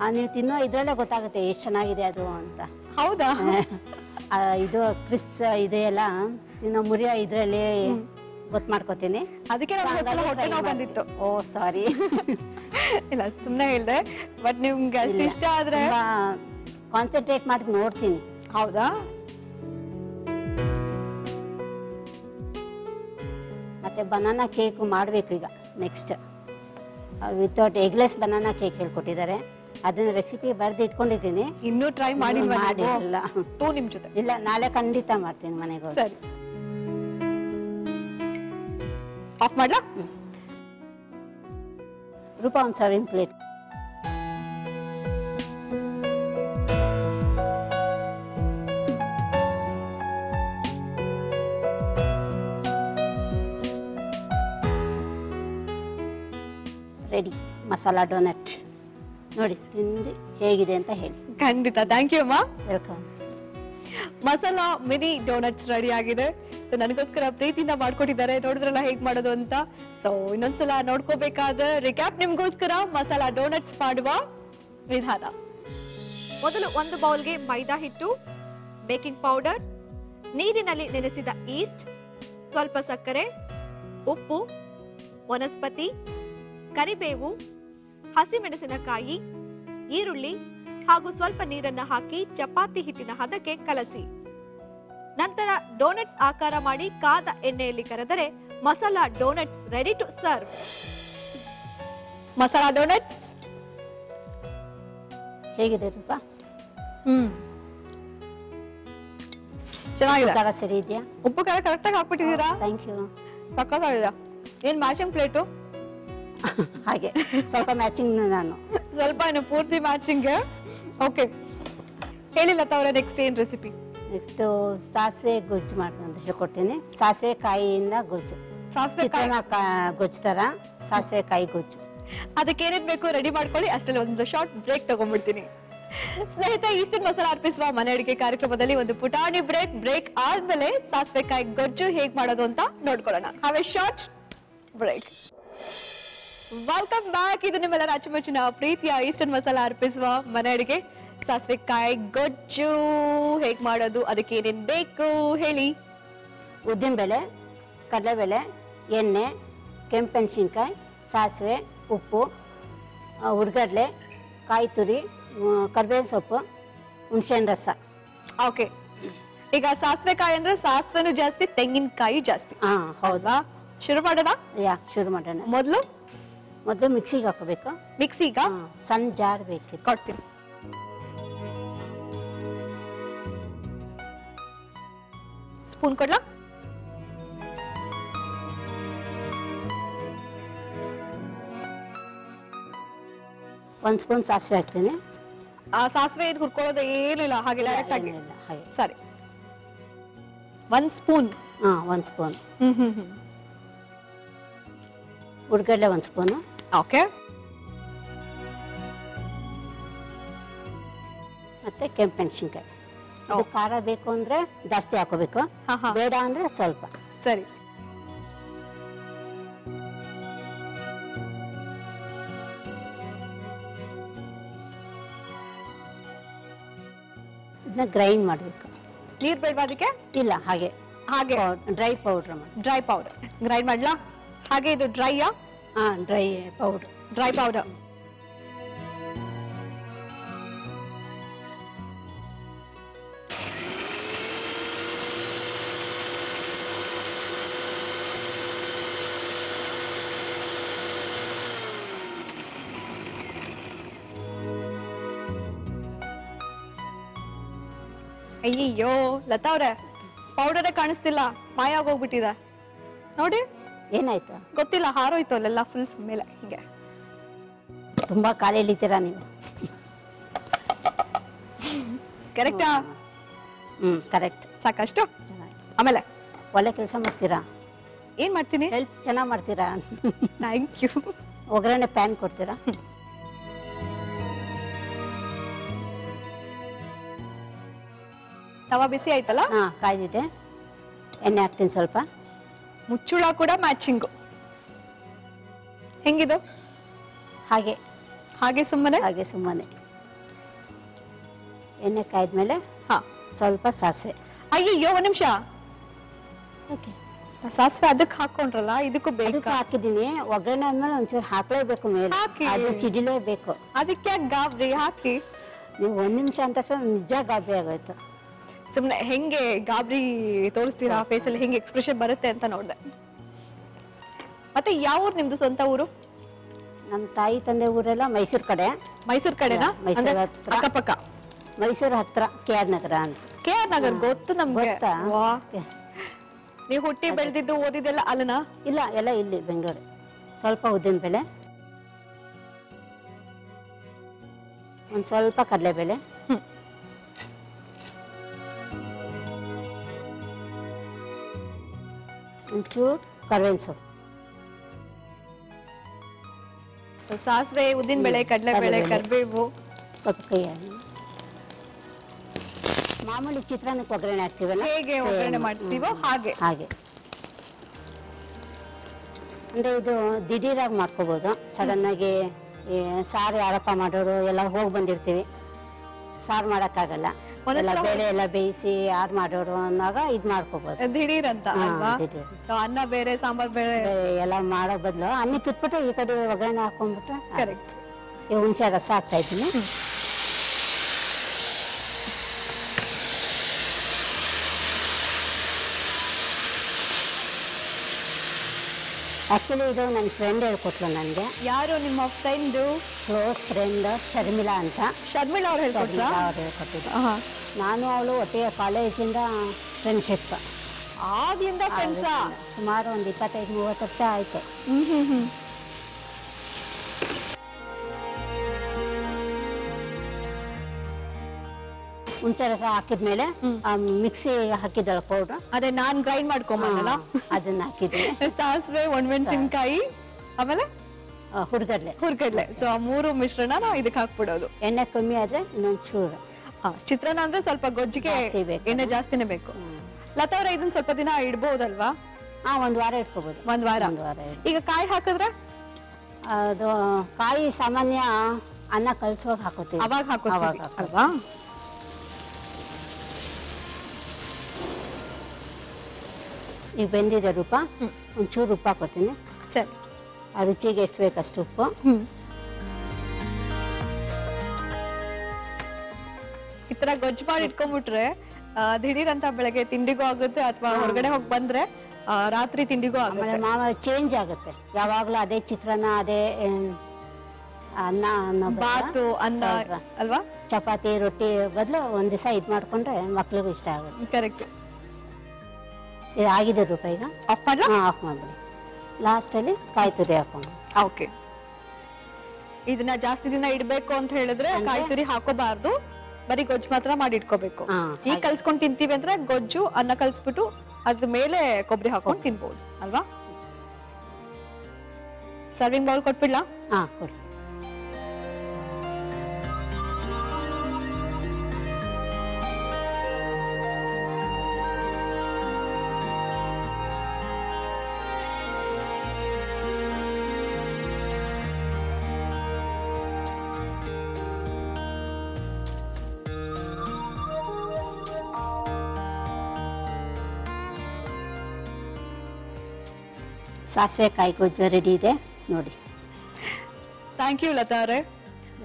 ಆ, ನೀವು ತಿನ್ನೋ ಇದ್ರಲ್ಲೇ ಗೊತ್ತಾಗುತ್ತೆ ಎಷ್ಟು ಚೆನ್ನಾಗಿದೆ ಅದು ಅಂತ. ಹೌದಾ? ಆ, ಇದು ಕ್ರಿಸ್ ಇದೆಯಲ್ಲ ಇನ್ನು ಮುರಿಯ ಇದ್ರಲ್ಲಿ. ಗೊತ್ತು ಮಾಡ್ಕೋತೀನಿ. ಅದಕ್ಕೆ ನಮ್ಗೆ ಗೊತ್ತಿಲ್ಲ ಹೊಟ್ಟೆ ನೋವು ಬಂದಿತ್ತು. ಓ ಸಾರಿ. (laughs) ಇಲ್ಲ ಸುಮ್ಮನೆ ಹೇಳಿದೆ ಬಟ್ ನಿಮ್ಗೆ ಅಷ್ಟು ಇಷ್ಟ ಆದ್ರೆ ಕಾನ್ಸಂಟ್ರೇಟ್ ಮಾಡಿ ನೋಡ್ತೀನಿ. ಹೌದಾ? ಮತ್ತೆ ಬನಾನಾ ಕೇಕ್ ಮಾಡ್ಬೇಕು ಈಗ next without eggless banana cake ಹೇಳ್ಕೊಟ್ಟಿದ್ದಾರೆ. ಅದನ್ನ ರೆಸಿಪಿ ಬರ್ದು ಇಟ್ಕೊಂಡಿದ್ದೀನಿ. ಇನ್ನೂ ಟ್ರೈ ಮಾಡಿ? ಮಾಡಿಲ್ಲ ಟೂ ನಿಮ್ ಜೊತೆ. ಇಲ್ಲ ನಾಳೆ ಖಂಡಿತ ಮಾಡ್ತೀನಿ ಮನೆಗೆ ಹೋಗಿ. ಸರಿ. ಆಫ್ ಮಾಡ್ಲಾ? ರೂಪ ಒಂದು serving plate ready masala donut ನೋಡಿ ತಿಂದು ಹೇಗಿದೆ ಅಂತ ಹೇಳಿ. ಖಂಡಿತ ಥ್ಯಾಂಕ್ ಯು ಅಮ್ಮ. Welcome masala mini donuts ready ಆಗಿದೆ. ಸೊ ನನಗೋಸ್ಕರ ಪ್ರೀತಿಯಿಂದ ಮಾಡ್ಕೊಟ್ಟಿದ್ದಾರೆ. ನೋಡಿದ್ರಲ್ಲ ಹೇಗ್ ಮಾಡೋದು ಅಂತ? ಸೊ ಇನ್ನೊಂದ್ಸಲ ನೋಡ್ಕೋಬೇಕಾದ್ರೆ ರಿಕ್ಯಾಪ್ ನಿಮ್ಗೋಸ್ಕರ ಮಸಾಲಾ ಡೋನಟ್ಸ್ ಮಾಡುವ ವಿಧಾನ. ಮೊದಲು ಒಂದು ಬೌಲ್ಗೆ ಮೈದಾ ಹಿಟ್ಟು ಬೇಕಿಂಗ್ ಪೌಡರ್ ನೀರಿನಲ್ಲಿ ನೆನೆಸಿದ ಈಸ್ಟ್ ಸ್ವಲ್ಪ ಸಕ್ಕರೆ ಉಪ್ಪು ವನಸ್ಪತಿ ಕರಿಬೇವು ಹಸಿಮೆಣಸಿನಕಾಯಿ ಈರುಳ್ಳಿ ಹಾಗೂ ಸ್ವಲ್ಪ ನೀರನ್ನ ಹಾಕಿ ಚಪಾತಿ ಹಿಟ್ಟಿನ ಹದಕ್ಕೆ ಕಲಸಿ. ನಂತರ ಡೋನಟ್ಸ್ ಆಕಾರ ಮಾಡಿ ಕಾದ ಎಣ್ಣೆಯಲ್ಲಿ ಕರೆದರೆ masala donuts ready to serve masala donut ಹೇಗಿದೆ ರೂಪ? ಹ್ಮ್. ಚೆನ್ನಾಗಿದೆ. ಖಾರ ಸರಿ ಇದೆಯಾ? ಉಪ್ಪು ಖಾರ ಕರೆಕ್ಟ್ ಆಗಿ ಹಾಕ್ಬಿಟ್ಟಿದ್ದೀರಾ? ಥ್ಯಾಂಕ್ ಯು ಏನ್ ಮ್ಯಾಚಿಂಗ್ ಪ್ಲೇಟು (laughs) ಹಾಗೆ. ಸ್ವಲ್ಪ ಮ್ಯಾಚಿಂಗ್ ನಾನು. ಸ್ವಲ್ಪ ಏನು ಪೂರ್ತಿ ಮ್ಯಾಚಿಂಗ್ ಓಕೆ ಹೇಳಿಲ್ಲ ತವರ ನೆಕ್ಸ್ಟ್ ಏನ್ ರೆಸಿಪಿ ನೆಕ್ಸ್ಟ್ ಸಾಸಿವೆ ಗೊಜ್ಜು ಮಾಡ್ಕೊಂಡು ಹೇಳ್ಕೊಡ್ತೀನಿ. ಸಾಸಿವೆ ಕಾಯಿಯಿಂದ ಗೊಜ್ಜು. ಸಾಸಿವೆ ಚಿತ್ರಾನ್ನ ಕಾ- ಗೊಜ್ಜು ತರ. ಸಾಸಿವೆ ಕಾಯಿ ಗೊಜ್ಜು. ಅದಕ್ಕೆ ಏನೇನ್ ಬೇಕು ರೆಡಿ ಮಾಡ್ಕೊಳ್ಳಿ ಅಷ್ಟರಲ್ಲಿ ಒಂದು ಶಾರ್ಟ್ ಬ್ರೇಕ್ ತಗೊಂಡ್ಬಿಡ್ತೀನಿ. ಸ್ನೇಹಿತ ಈಸ್ಟರ್ನ್ ಮಸಾಲ ಅರ್ಪಿಸುವ ಮನೆ ಅಡಿಗೆ ಕಾರ್ಯಕ್ರಮದಲ್ಲಿ ಒಂದು ಪುಟಾಣಿ ಬ್ರೇಕ್ ಬ್ರೇಕ್ ಆದ್ಮೇಲೆ ಸಾಸಿವೆಕಾಯಿ ಗೊಜ್ಜು ಹೇಗ್ ಮಾಡೋದು ಅಂತ ನೋಡ್ಕೊಳ್ಳೋಣ. Have a short break welcome back ಇದು ನಿಮ್ಮೆಲ್ಲರ ಅಚ್ಚುಮೆಚ್ಚಿನ ಪ್ರೀತಿಯ ಈಸ್ಟರ್ನ್ ಮಸಾಲ ಅರ್ಪಿಸುವ ಮನೆ ಅಡಿಗೆ. ಸಾಸಿವೆಕಾಯಿ ಗೊಜ್ಜು. ಹೇಗ್ ಮಾಡೋದು? ಅದಕ್ಕೆ ಏನೇನ್ ಬೇಕು? ಹೇಳಿ. ಉದ್ದಿನಬೇಳೆ ಕಡಲೆಬೇಳೆ ಎಣ್ಣೆ ಕೆಂಪೆಣಸಿನ್ಕಾಯಿ ಸಾಸಿವೆ ಉಪ್ಪು ಉಡ್ಗಡ್ಲೆ ಹುರ್ಗಡ್ಲೆ ಕಾಯಿ ತುರಿ ಕರ್ಬೇವಿನ ಸೊಪ್ಪು ಹುಣಸೆಹಣ್ಣು ರಸ. ಓಕೆ ಈಗ ಸಾಸಿವೆಕಾಯಿ ಅಂದ್ರೆ ಸಾಸಿವೆನು ಜಾಸ್ತಿ ತೆಂಗಿನಕಾಯಿ ಜಾಸ್ತಿ. ಹಾ ಹೌದಾ. ಶುರು ಮಾಡೋಣ ಯಾ ಶುರು ಮಾಡೋಣ. ಮೊದಲು ಮೊದಲು ಮಿಕ್ಸಿಗೆ ಹಾಕೋಬೇಕು ಮಿಕ್ಸಿಗ? ಸಣ್ಣ ಜಾರ್ ಬೇಕು ಕೊಡ್ತೀನಿ. ಸ್ಪೂನ್ ಕೊಡ್ಲಾ? ಒಂದ್ ಸ್ಪೂನ್ ಸಾಸಿವೆ ಹಾಕ್ತೀನಿ. ಆ ಸಾಸಿವೆ ಇದು ಹುರ್ಕೊಳ್ಳೋದು ಏನಿಲ್ಲ ಹಾಗೆ ಡೈರೆಕ್ಟ್ ಆಗಿ. ಹಾಗೆ. ಸರಿ. ಒಂದ್ ಸ್ಪೂನ್. ಹಾ ಒಂದ್ ಸ್ಪೂನ್. ಹ್ಮ್ ಹ್ಮ್ ಹ್ಮ್. ಉಡ್ಗಡ್ಲೆ ಒಂದ್ ಸ್ಪೂನು. ಓಕೆ ಮತ್ತೆ ಕೆಂಪೆಣಸಿನ್ಕಾಯಿ ಇದು ಓ. ಖಾರ ಬೇಕು ಅಂದ್ರೆ ಜಾಸ್ತಿ ಹಾಕೋಬೇಕು. ಬೇಡ ಅಂದ್ರೆ ಸ್ವಲ್ಪ. ಸರಿ. ಇದನ್ನ ಗ್ರೈಂಡ್ ಮಾಡ್ಬೇಕು. ನೀರ್ ಬೇಡವಾ ಅದಕ್ಕೆ? ಇಲ್ಲ ಹಾಗೆ. ಹಾಗೆ. Dry powder dry powder grind ಮಾಡ್ಲಾ? ಹಾಗೆ ಇದು ಡ್ರೈಯಾ ಡ್ರೈ ಪೌಡರ್ ಡ್ರೈ ಪೌಡರ್ ಅಯ್ಯಯ್ಯೋ ಲತಾ ಅವ್ರೆ ಪೌಡರೇ ಕಾಣಿಸ್ತಿಲ್ಲ. ಮಾಯಾಗೋಗ್ಬಿಟ್ಟಿದೆ ನೋಡಿ. ಏನಾಯ್ತು? ಗೊತ್ತಿಲ್ಲ ಹಾರೋಯ್ತು ಅಲ್ಲೆಲ್ಲ ಫುಲ್ ಮೇಲೆ ಹಿಂಗೆ. ತುಂಬಾ ಕಾಲ ಎಳಿತೀರಾ ನೀವು? ಕರೆಕ್ಟಾ ಹ್ಮ್ ಕರೆಕ್ಟ್ ಸಾಕಷ್ಟು? ಆಮೇಲೆ? ಒಳ್ಳೆ ಕೆಲಸ ಮಾಡ್ತೀರಾ? ಏನ್ ಮಾಡ್ತೀನಿ? ಹೆಲ್ಪ್ ಚೆನ್ನಾಗ್ ಮಾಡ್ತೀರಾ? ಥ್ಯಾಂಕ್ ಯು ಒಗ್ಗರಣೆ ಪ್ಯಾನ್ ಕೊಡ್ತೀರಾ? ತವಾ ಬಿಸಿ ಆಯ್ತಲ್ಲ? ಹಾ ಕಾಯ್ದಿದೆ ಎಣ್ಣೆ ಹಾಕ್ತೀನಿ ಸ್ವಲ್ಪ. ಮುಚ್ಚುಳ ಕೂಡ ಮ್ಯಾಚಿಂಗು ಹೆಂಗಿದು? ಹಾಗೆ. ಹಾಗೆ ಸುಮ್ಮನೆ? ಹಾಗೆ ಸುಮ್ಮನೆ. ಎಣ್ಣೆ ಕಾಯ್ದ್ಮೇಲೆ ಹಾ. ಸ್ವಲ್ಪ ಸಾಸಿವೆ. ಅಯ್ಯೋ ಒಂದ್ ನಿಮಿಷ. ಓಕೆ. ಸಾಸಿವೆ ಅದಕ್ಕೆ ಹಾಕೊಂಡ್ರಲ್ಲ ಇದಕ್ಕೂ ಅದಕ್ಕೆ ಹಾಕಿದ್ದೀನಿ. ಹಾಕಿದೀನಿ ಒಗ್ಗರಣೆ ಆದ್ಮೇಲೆ ಒಂಚೂರು ಹಾಕ್ಲೇಬೇಕು ಮೇಲೆ. ಹಾಕಿ. ಅದು ಸಿಡಿಲೇಬೇಕು. ಅದಕ್ಕೆ ಗಾಬ್ರಿ? ಹಾಕಿ. ನೀವು ಒಂದ್ ನಿಮಿಷ ಅಂತ ನಿಜ ಗಾಬ್ರಿ ಆಗೋಯ್ತು. ಸುಮ್ನೆ ಹೆಂಗೆ ಗಾಬರಿ ತೋರಿಸ್ತೀರಾ ಫೇಸಲ್ಲಿ ಹೆಂಗೆ ಎಕ್ಸ್ಪ್ರೆಷನ್ ಬರುತ್ತೆ ಅಂತ ನೋಡ್ದೆ. ಮತ್ತೆ ಯಾವ ಊರು ನಿಮ್ದು ಸ್ವಂತ ಊರು? ನಮ್ಮ ತಾಯಿ ತಂದೆ ಊರೆಲ್ಲ ಮೈಸೂರು ಕಡೆ. ಮೈಸೂರು ಕಡೆನಾ? ಮೈಸೂರು ಹತ್ರ. ಅಕ್ಕಪಕ್ಕ? ಮೈಸೂರು ಹತ್ರ ಕೆ ಆರ್ ನಗರ ಅಂತ. ಕೆ ಆರ್ ನಗರ್ ಗೊತ್ತು ನಮ್ಗೆ. ನೀವ್ ಹುಟ್ಟಿ ಬೆಳೆದಿದ್ದು ಓದಿದ್ದೆಲ್ಲ ಅಲ್ಲನಾ? ಇಲ್ಲ ಎಲ್ಲ ಇಲ್ಲಿ ಬೆಂಗಳೂರು. ಸ್ವಲ್ಪ ಉದ್ದಿನ ಬೆಳೆ. ಒಂದ್ ಸ್ವಲ್ಪ ಕಡಲೆಬೇಳೆ. ಒಂಚೂರು ಕರ್ಬೇವಿನ ಸೊಪ್ಪು ಸಾಸಿವೆ ಉದ್ದಿನ ಬೇಳೆ ಕಡಲೆಬೇಳೆ. ಕರಿಬೇವು. ಹಾಕಿ. ಮಾಮೂಲಿ ಚಿತ್ರಾನ್ನಕ್ಕೆ ಒಗ್ಗರಣೆ ಹಾಕ್ತೀವಲ್ಲ? ಹೇಗೆ ಒಗ್ಗರಣೆ ಮಾಡ್ತೀವೋ ಹಾಗೆ. ಹಾಗೆ. ಅಂದ್ರೆ ಇದು ದಿಢೀರಾಗಿ ಮಾಡ್ಕೋಬಹುದು ಸಡನ್ ಆಗಿ ಸಾರು ಯಾರಪ್ಪ ಮಾಡೋರು ಎಲ್ಲ ಹೋಗಿ ಬಂದಿರ್ತೀವಿ. ಸಾರು ಮಾಡಕ್ಕಾಗಲ್ಲ. ಎಲ್ಲ ಬೇಳೆ ಎಲ್ಲ ಬೇಯಿಸಿ ಯಾರು ಮಾಡೋರು ಅನ್ನೋವಾಗ ಇದ್ ಮಾಡ್ಕೋಬಹುದು ದಿಢೀರ್ ಅಂತ ಹಾ, ಅಲ್ವಾ? ದಿಢೀರ್. So, ಅನ್ನ ಬೇರೆ ಸಾಂಬಾರ್ ಬೇರೆ. ಎಲ್ಲ ಮಾಡೋ ಬದಲು ಅನ್ನ ತಿಟ್ಬಿಟ್ಟು ಈ ಕಡೆ ಒಗ್ಗರಣೆ ಹಾಕೊಂಡ್ಬಿಟ್ಟು ಕರೆಕ್ಟ್ ಈ ಹುಣಸೆ ರಸ ಹಾಕ್ತಾ ಇದ್ದೀನಿ. ಆಕ್ಚುಲಿ ಇದು ನನ್ನ ಫ್ರೆಂಡ್ ಹೇಳ್ಕೊಟ್ಲು ನನಗೆ. ಯಾರು ನಿಮ್ಮ ಫ್ರೆಂಡ್ ಕ್ಲೋಸ್ ಫ್ರೆಂಡ್ ಶರ್ಮಿಳಾ ಅಂತ. ಶರ್ಮಿಳಾ ಅವ್ರು ಹೇಳ್ಕೊಟ್ರಾ? ಶರ್ಮಿಳಾ ಅವ್ರು ಹೇಳ್ಕೊಟ್ಟಿದ್ದು. ಆಹಾ. ನಾನು ಅವಳು ಒಟ್ಟಿಗೆ ಕಾಲೇಜಿಂದ ಫ್ರೆಂಡ್ಶಿಪ್ ಆಗ್ಲಿಂದ ಫ್ರೆಂಡ್ಸಾ ಸುಮಾರು ಒಂದು ಇಪ್ಪತ್ತೈದು ಮೂವತ್ತು ವರ್ಷ ಆಯ್ತು. ಹ್ಮ್ ಹ್ಮ್ ಹ್ಮ್. ಹುಣಸೆ ರಸ ಹಾಕಿದ್ಮೇಲೆ ಹ್ಮ್. Mixie ಹಾಕಿದಳ powder. ಅದೇ ನಾನ್ ಗ್ರೈಂಡ್ ಮಾಡ್ಕೊಂಬಲ್ಲ ಅದನ್ನ ಹಾಕಿದ್ವಿ ಸಾಸಿವೆ ಒಣಮೆಣಸಿನ್ಕಾಯಿ ಆಮೇಲೆ? ಹುರ್ಗಡ್ಲೆ ಹುರ್ಗಡ್ಲೆ ಸೊ ಆ ಮೂರು ಮಿಶ್ರಣ ನಾವು ಇದಕ್ಕೆ ಹಾಕ್ಬಿಡೋದು. ಎಣ್ಣೆ ಕಮ್ಮಿ ಆದ್ರೆ ಚೂರು. ಚಿತ್ರಾನ್ನ ಅಂದ್ರೆ ಸ್ವಲ್ಪ ಗೊಜ್ಜಿಗೆ ಎಣ್ಣೆ ಜಾಸ್ತಿನೇ ಬೇಕು. ಲತಾ ಅವ್ರ ಇದನ್ನ ಸ್ವಲ್ಪ ದಿನ ಇಡ್ಬೋದಲ್ವಾ? ಹಾ ಒಂದ್ ವಾರ ಇಟ್ಕೋಬಹುದು ಒಂದ್ ವಾರ. ಒಂದ್ ವಾರ ಈಗ ಕಾಯಿ ಹಾಕಿದ್ರೆ? ಅದು ಕಾಯಿ ಸಾಮಾನ್ಯ ಅನ್ನ ಕಲ್ಸುವಾಗ ಹಾಕೋತೀವಿ. ಅವಾಗ ಹಾಕೋತೀವಿ. ಅಲ್ವಾ? ಈಗ ಬೆಂದಿದೆ ರೂಪ. ಒಂಚೂರು ರೂಪ ಹಾಕೋತೀನಿ ಸರಿ. ರುಚಿಗೆ ಎಷ್ಟು ಬೇಕಷ್ಟು ಉಪ್ಪು? ಈ ತರ ಗೊಜ್ಜು ಮಾಡಿ ಇಟ್ಕೊಂಡ್ಬಿಟ್ರೆ ದಿಢೀರ್ ಅಂತ ಬೆಳಗ್ಗೆ ತಿಂಡಿಗೂ ಆಗುತ್ತೆ ಅಥವಾ ಹೊರಗಡೆ ಹೋಗಿ ಬಂದ್ರೆ ಆ, ರಾತ್ರಿ ತಿಂಡಿಗೂ ಆಮೇಲೆ ಆಗುತ್ತೆ ಮಾವ ಚೇಂಜ್ ಆಗುತ್ತೆ. ಯಾವಾಗ್ಲೂ ಅದೇ ಚಿತ್ರಾನ್ನ ಅದೇ ಏನ್, ಅನ್ನ ಅನ್ನೋ ಬದಲು ಬಾತು ಅನ್ನ ಹೌದಾ? ಅಲ್ವಾ? ಚಪಾತಿ ರೊಟ್ಟಿ ಬದಲು ಒಂದ್ ದಿವಸ ಇದ್ ಮಾಡ್ಕೊಂಡ್ರೆ ಮಕ್ಳಿಗೂ ಇಷ್ಟ ಆಗುತ್ತೆ. ಕರೆಕ್ಟ್ ಇದು ಆಗಿದೆ ರೂಪ ಈಗ? ಆಫ್ ಮಾಡ್ಲಾ? ಹಾ ಆಫ್ ಮಾಡ್ಬಿಡಿ. ಲಾಸ್ಟ್ ಅಲ್ಲಿ ಕಾಯಿ ತುರಿ ಹಾಕೊಂಡು ಓಕೆ. ಇದನ್ನ ಜಾಸ್ತಿ ದಿನ ಇಡಬೇಕು ಅಂತ ಹೇಳಿದ್ರೆ ಕಾಯ್ತುರಿ ಕಾಯಿ ತುರಿ ಹಾಕೋಬಾರ್ದು. ಬರೀ ಗೊಜ್ಜು ಮಾತ್ರ ಮಾಡಿ ಇಟ್ಕೋಬೇಕು. ಈಗ. ಕಲ್ಸ್ಕೊಂಡ್ ತಿಂತೀವಿ ಅಂದ್ರೆ ಗೊಜ್ಜು ಅನ್ನ ಕಲ್ಸ್ಬಿಟ್ಟು ಅದ್ರ ಮೇಲೆ ಕೊಬ್ಬರಿ ಹಾಕೊಂಡು ತಿನ್ಬಹುದು ಅಲ್ವಾ? ಸರ್ವಿಂಗ್ ಬೌಲ್ ಕೊಟ್ಬಿಡ್ಲಾ? ಹಾ ಕೊಡಿ ಸಾಸಿವೆ ಕಾಯಿ ಗೊಜ್ಜು ರೆಡಿ ಇದೆ. ನೋಡಿ. ಥ್ಯಾಂಕ್ ಯು ಲತಾ ಅವರೇ.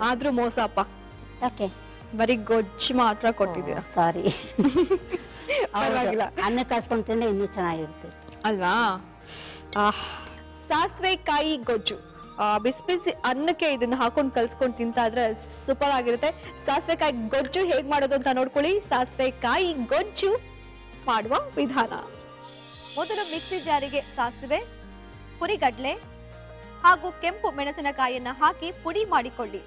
ಆದ್ರೂ ಮೋಸಪ್ಪ ಓಕೆ ಯಾಕೆ? ಬರೀ ಗೊಜ್ಜು ಮಾತ್ರ ಕೊಟ್ಟಿದ್ದೀರಾ. ಸಾರಿ (laughs) ಪರವಾಗಿಲ್ಲ. ಅನ್ನ ಕಾಸ್ಕೊಂಡು ತಿಂದ್ರೆ ಇನ್ನೂ ಚೆನ್ನಾಗಿರುತ್ತೆ. ಅಲ್ವಾ? ಸಾಸಿವೆ ಕಾಯಿ ಗೊಜ್ಜು. ಬಿಸಿ ಬಿಸಿ ಅನ್ನಕ್ಕೆ ಇದನ್ನ ಹಾಕೊಂಡು ಕಲ್ಸ್ಕೊಂಡು ತಿಂತಾ ಇದ್ರೆ ಸೂಪರ್ ಆಗಿರುತ್ತೆ. ಸಾಸಿವೆ ಕಾಯಿ ಗೊಜ್ಜು ಹೇಗ್ ಮಾಡೋದು ಅಂತ ನೋಡ್ಕೊಳ್ಳಿ. ಸಾಸಿವೆ ಕಾಯಿ ಗೊಜ್ಜು ಮಾಡುವ ವಿಧಾನ. ಮೊದಲು ಮಿಕ್ಸಿ ಜಾರಿಗೆ ಸಾಸಿವೆ. ಪುರಿಗಡ್ಲೆ ಹಾಗೂ ಕೆಂಪು ಮೆಣಸಿನಕಾಯಿಯನ್ನ ಹಾಕಿ ಪುಡಿ ಮಾಡಿಕೊಳ್ಳಿ.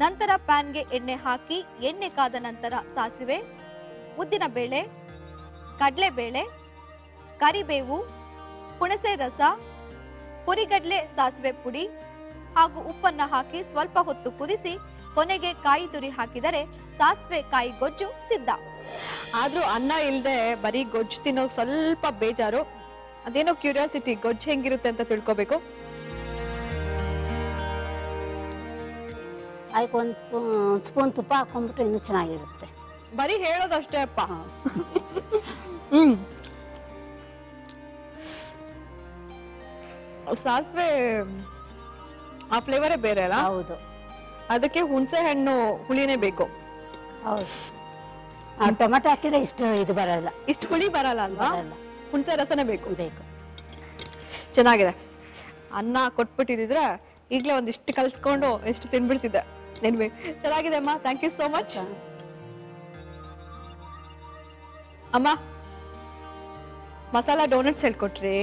ನಂತರ ಪ್ಯಾನ್ಗೆ ಎಣ್ಣೆ ಹಾಕಿ ಎಣ್ಣೆ ಕಾದ ನಂತರ ಸಾಸಿವೆ, ಉದ್ದಿನ ಬೇಳೆ, ಕಡಲೆಬೇಳೆ, ಕರಿಬೇವು, ಹುಣಸೆ ರಸ, ಪುರಿಗಡ್ಲೆ ಸಾಸಿವೆ ಪುಡಿ ಹಾಗೂ ಉಪ್ಪನ್ನ ಹಾಕಿ ಸ್ವಲ್ಪ ಹೊತ್ತು ಕುದಿಸಿ ಕೊನೆಗೆ ಕಾಯಿ ತುರಿ ಹಾಕಿದರೆ ಸಾಸಿವೆ ಕಾಯಿ ಗೊಜ್ಜು ಸಿದ್ಧ. ಆದ್ರೂ ಅನ್ನ ಇಲ್ಲದೆ ಬರೀ ಗೊಜ್ಜು ತಿನ್ನೋ ಸ್ವಲ್ಪ ಬೇಜಾರು. ಅದೇನೋ ಕ್ಯೂರಿಯಾಸಿಟಿ ಗೊಜ್ಜು ಹೆಂಗಿರುತ್ತೆ ಅಂತ ತಿಳ್ಕೊಬೇಕು. ಅದಕ್ಕೆ ಒಂದು ಸ್ಪೂನ್ ತುಪ್ಪ ಹಾಕೊಂಡ್ಬಿಟ್ರೆ ಇನ್ನೂ ಚೆನ್ನಾಗಿರುತ್ತೆ. ಬರೀ ಹೇಳೋದಷ್ಟೇ ಅಪ್ಪ. ಹಾ. (laughs) ಹ್ಮ್. ಸಾಸಿವೆ ಆ ಫ್ಲೇವರೇ ಬೇರೆ ಅಲ್ಲ? ಹೌದು. ಅದಕ್ಕೆ ಹುಣಸೆ ಹಣ್ಣು ಹುಳಿನೇ ಬೇಕು. ಹೌದು. ಆ, ಟೊಮೆಟೊ ಹಾಕಿದ್ರೆ ಇಷ್ಟು ಇದು ಬರಲ್ಲ. ಇಷ್ಟು ಹುಳಿ ಬರಲ್ಲ ಅಲ್ವಾ? ಬರಲ್ಲ. ಹುಣಸೆ ರಸನೇ ಬೇಕು. ಬೇಕು. ಚೆನ್ನಾಗಿದೆ. ಅನ್ನ ಕೊಟ್ಬಿಟ್ಟಿದ್ರೆ ಈಗ್ಲೇ ಒಂದಿಷ್ಟು ಕಲ್ಸ್ಕೊಂಡು ಎಷ್ಟು ತಿನ್ಬಿಡ್ತಿದ್ದೆ. ನೆನ್ವೆ ಚೆನ್ನಾಗಿದೆ ಅಮ್ಮ. ಥ್ಯಾಂಕ್ ಯು ಸೋ ಮಚ್ ಅಮ್ಮ ಮಸಾಲಾ ಡೋನಟ್ಸ್ ಹೇಳ್ಕೊಟ್ರಿ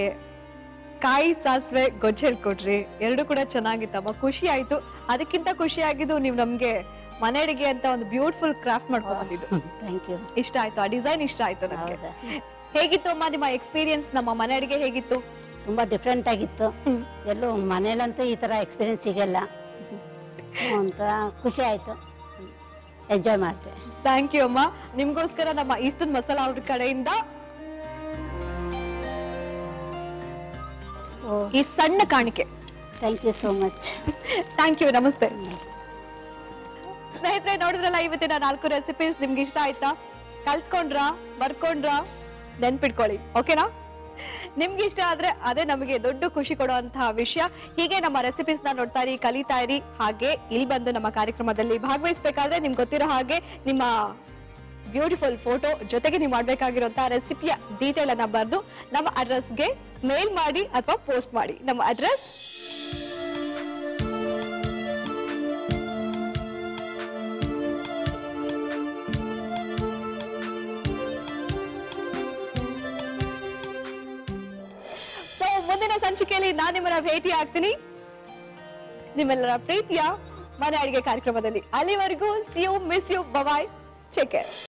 ಕಾಯಿ ಸಾಸಿವೆ ಗೊಜ್ಜು ಹೇಳ್ಕೊಟ್ರಿ ಎರಡು ಕೂಡ ಚೆನ್ನಾಗಿತ್ತಮ್ಮ. ಖುಷಿ ಆಯ್ತು. ಅದಕ್ಕಿಂತ ಖುಷಿ ಆಗಿದ್ದು ನೀವು ನಮ್ಗೆ ಮನೆ ಅಡಿಗೆ ಅಂತ ಒಂದು ಬ್ಯೂಟಿಫುಲ್ ಕ್ರಾಫ್ಟ್ ಮಾಡ್ಕೊಂಡು ಬಂದಿದ್ದು. (laughs) ಥ್ಯಾಂಕ್ ಯು ಇಷ್ಟ ಆಯ್ತು. ಆ ಡಿಸೈನ್ ಇಷ್ಟ ಆಯ್ತು ನನಗೆ ಹೇಗಿತ್ತು ಅಮ್ಮ ನಿಮ್ಮ ಎಕ್ಸ್ಪೀರಿಯನ್ಸ್ ನಮ್ಮ ಮನೆ ಅಡಿಗೆ ಹೇಗಿತ್ತು? ತುಂಬಾ ಡಿಫ್ರೆಂಟ್ ಆಗಿತ್ತು. ಎಲ್ಲೋ ಮನೇಲಂತೂ ಈ ತರ ಎಕ್ಸ್ಪೀರಿಯನ್ಸ್ ಸಿಗಲ್ಲ. ಒಂಥರ ಖುಷಿ ಆಯ್ತು. ಎಂಜಾಯ್ ಮಾಡ್ತೆ. ಥ್ಯಾಂಕ್ ಯು ಅಮ್ಮ. ನಿಮ್ಗೋಸ್ಕರ ನಮ್ಮ ಈಸ್ಟರ್ನ್ ಮಸಾಲಾ ಅವ್ರ ಕಡೆಯಿಂದ ಓ. ಈ ಸಣ್ಣ ಕಾಣಿಕೆ. Thank you so much thank you ನಮಸ್ತೆ. ಸ್ನೇಹಿತರೆ ನೋಡಿದ್ರಲ್ಲ ಇವತ್ತಿನ ನಾಲ್ಕು ರೆಸಿಪೀಸ್ ನಿಮ್ಗೆ ಇಷ್ಟ ಆಯ್ತಾ? ಕಲ್ತ್ಕೊಂಡ್ರಾ? ಬರ್ಕೊಂಡ್ರಾ? ನೆನ್ಪಿಟ್ಕೊಳ್ಳಿ, ಓಕೆನಾ? ನಿಮ್ಗೆ ಇಷ್ಟ ಆದ್ರೆ ಅದೇ ನಮಗೆ ದೊಡ್ಡ ಖುಷಿ ಕೊಡುವಂತಹ ವಿಷಯ. ಹೀಗೆ ನಮ್ಮ ರೆಸಿಪೀಸ್ನ ನೋಡ್ತಾ ಇರಿ, ಕಲಿತಾ ಇರಿ. ಹಾಗೆ ಇಲ್ಲಿ ಬಂದು ನಮ್ಮ ಕಾರ್ಯಕ್ರಮದಲ್ಲಿ ಭಾಗವಹಿಸಬೇಕಾದ್ರೆ ನಿಮ್ಗೆ ಗೊತ್ತಿರೋ ಹಾಗೆ ನಿಮ್ಮ ಬ್ಯೂಟಿಫುಲ್ ಫೋಟೋ ಜೊತೆಗೆ ನೀವು ಮಾಡ್ಬೇಕಾಗಿರುವಂತಹ ರೆಸಿಪಿಯ ಡೀಟೇಲ್ ಅನ್ನ ಬರೆದು ನಮ್ಮ ಅಡ್ರೆಸ್ಗೆ ಮೇಲ್ ಮಾಡಿ ಅಥವಾ ಪೋಸ್ಟ್ ಮಾಡಿ. ನಮ್ಮ ಅಡ್ರೆಸ್ ಮುಂದಿನ ಸಂಚಿಕೆಯಲ್ಲಿ ನಾನು ನಿಮ್ಮನ್ನ ಭೇಟಿ ಆಗ್ತೀನಿ. ನಿಮ್ಮೆಲ್ಲರ ಪ್ರೀತಿಯ ಮನೆ ಅಡಿಗೆ ಕಾರ್ಯಕ್ರಮದಲ್ಲಿ ಅಲ್ಲಿವರೆಗೂ see you miss you bye bye check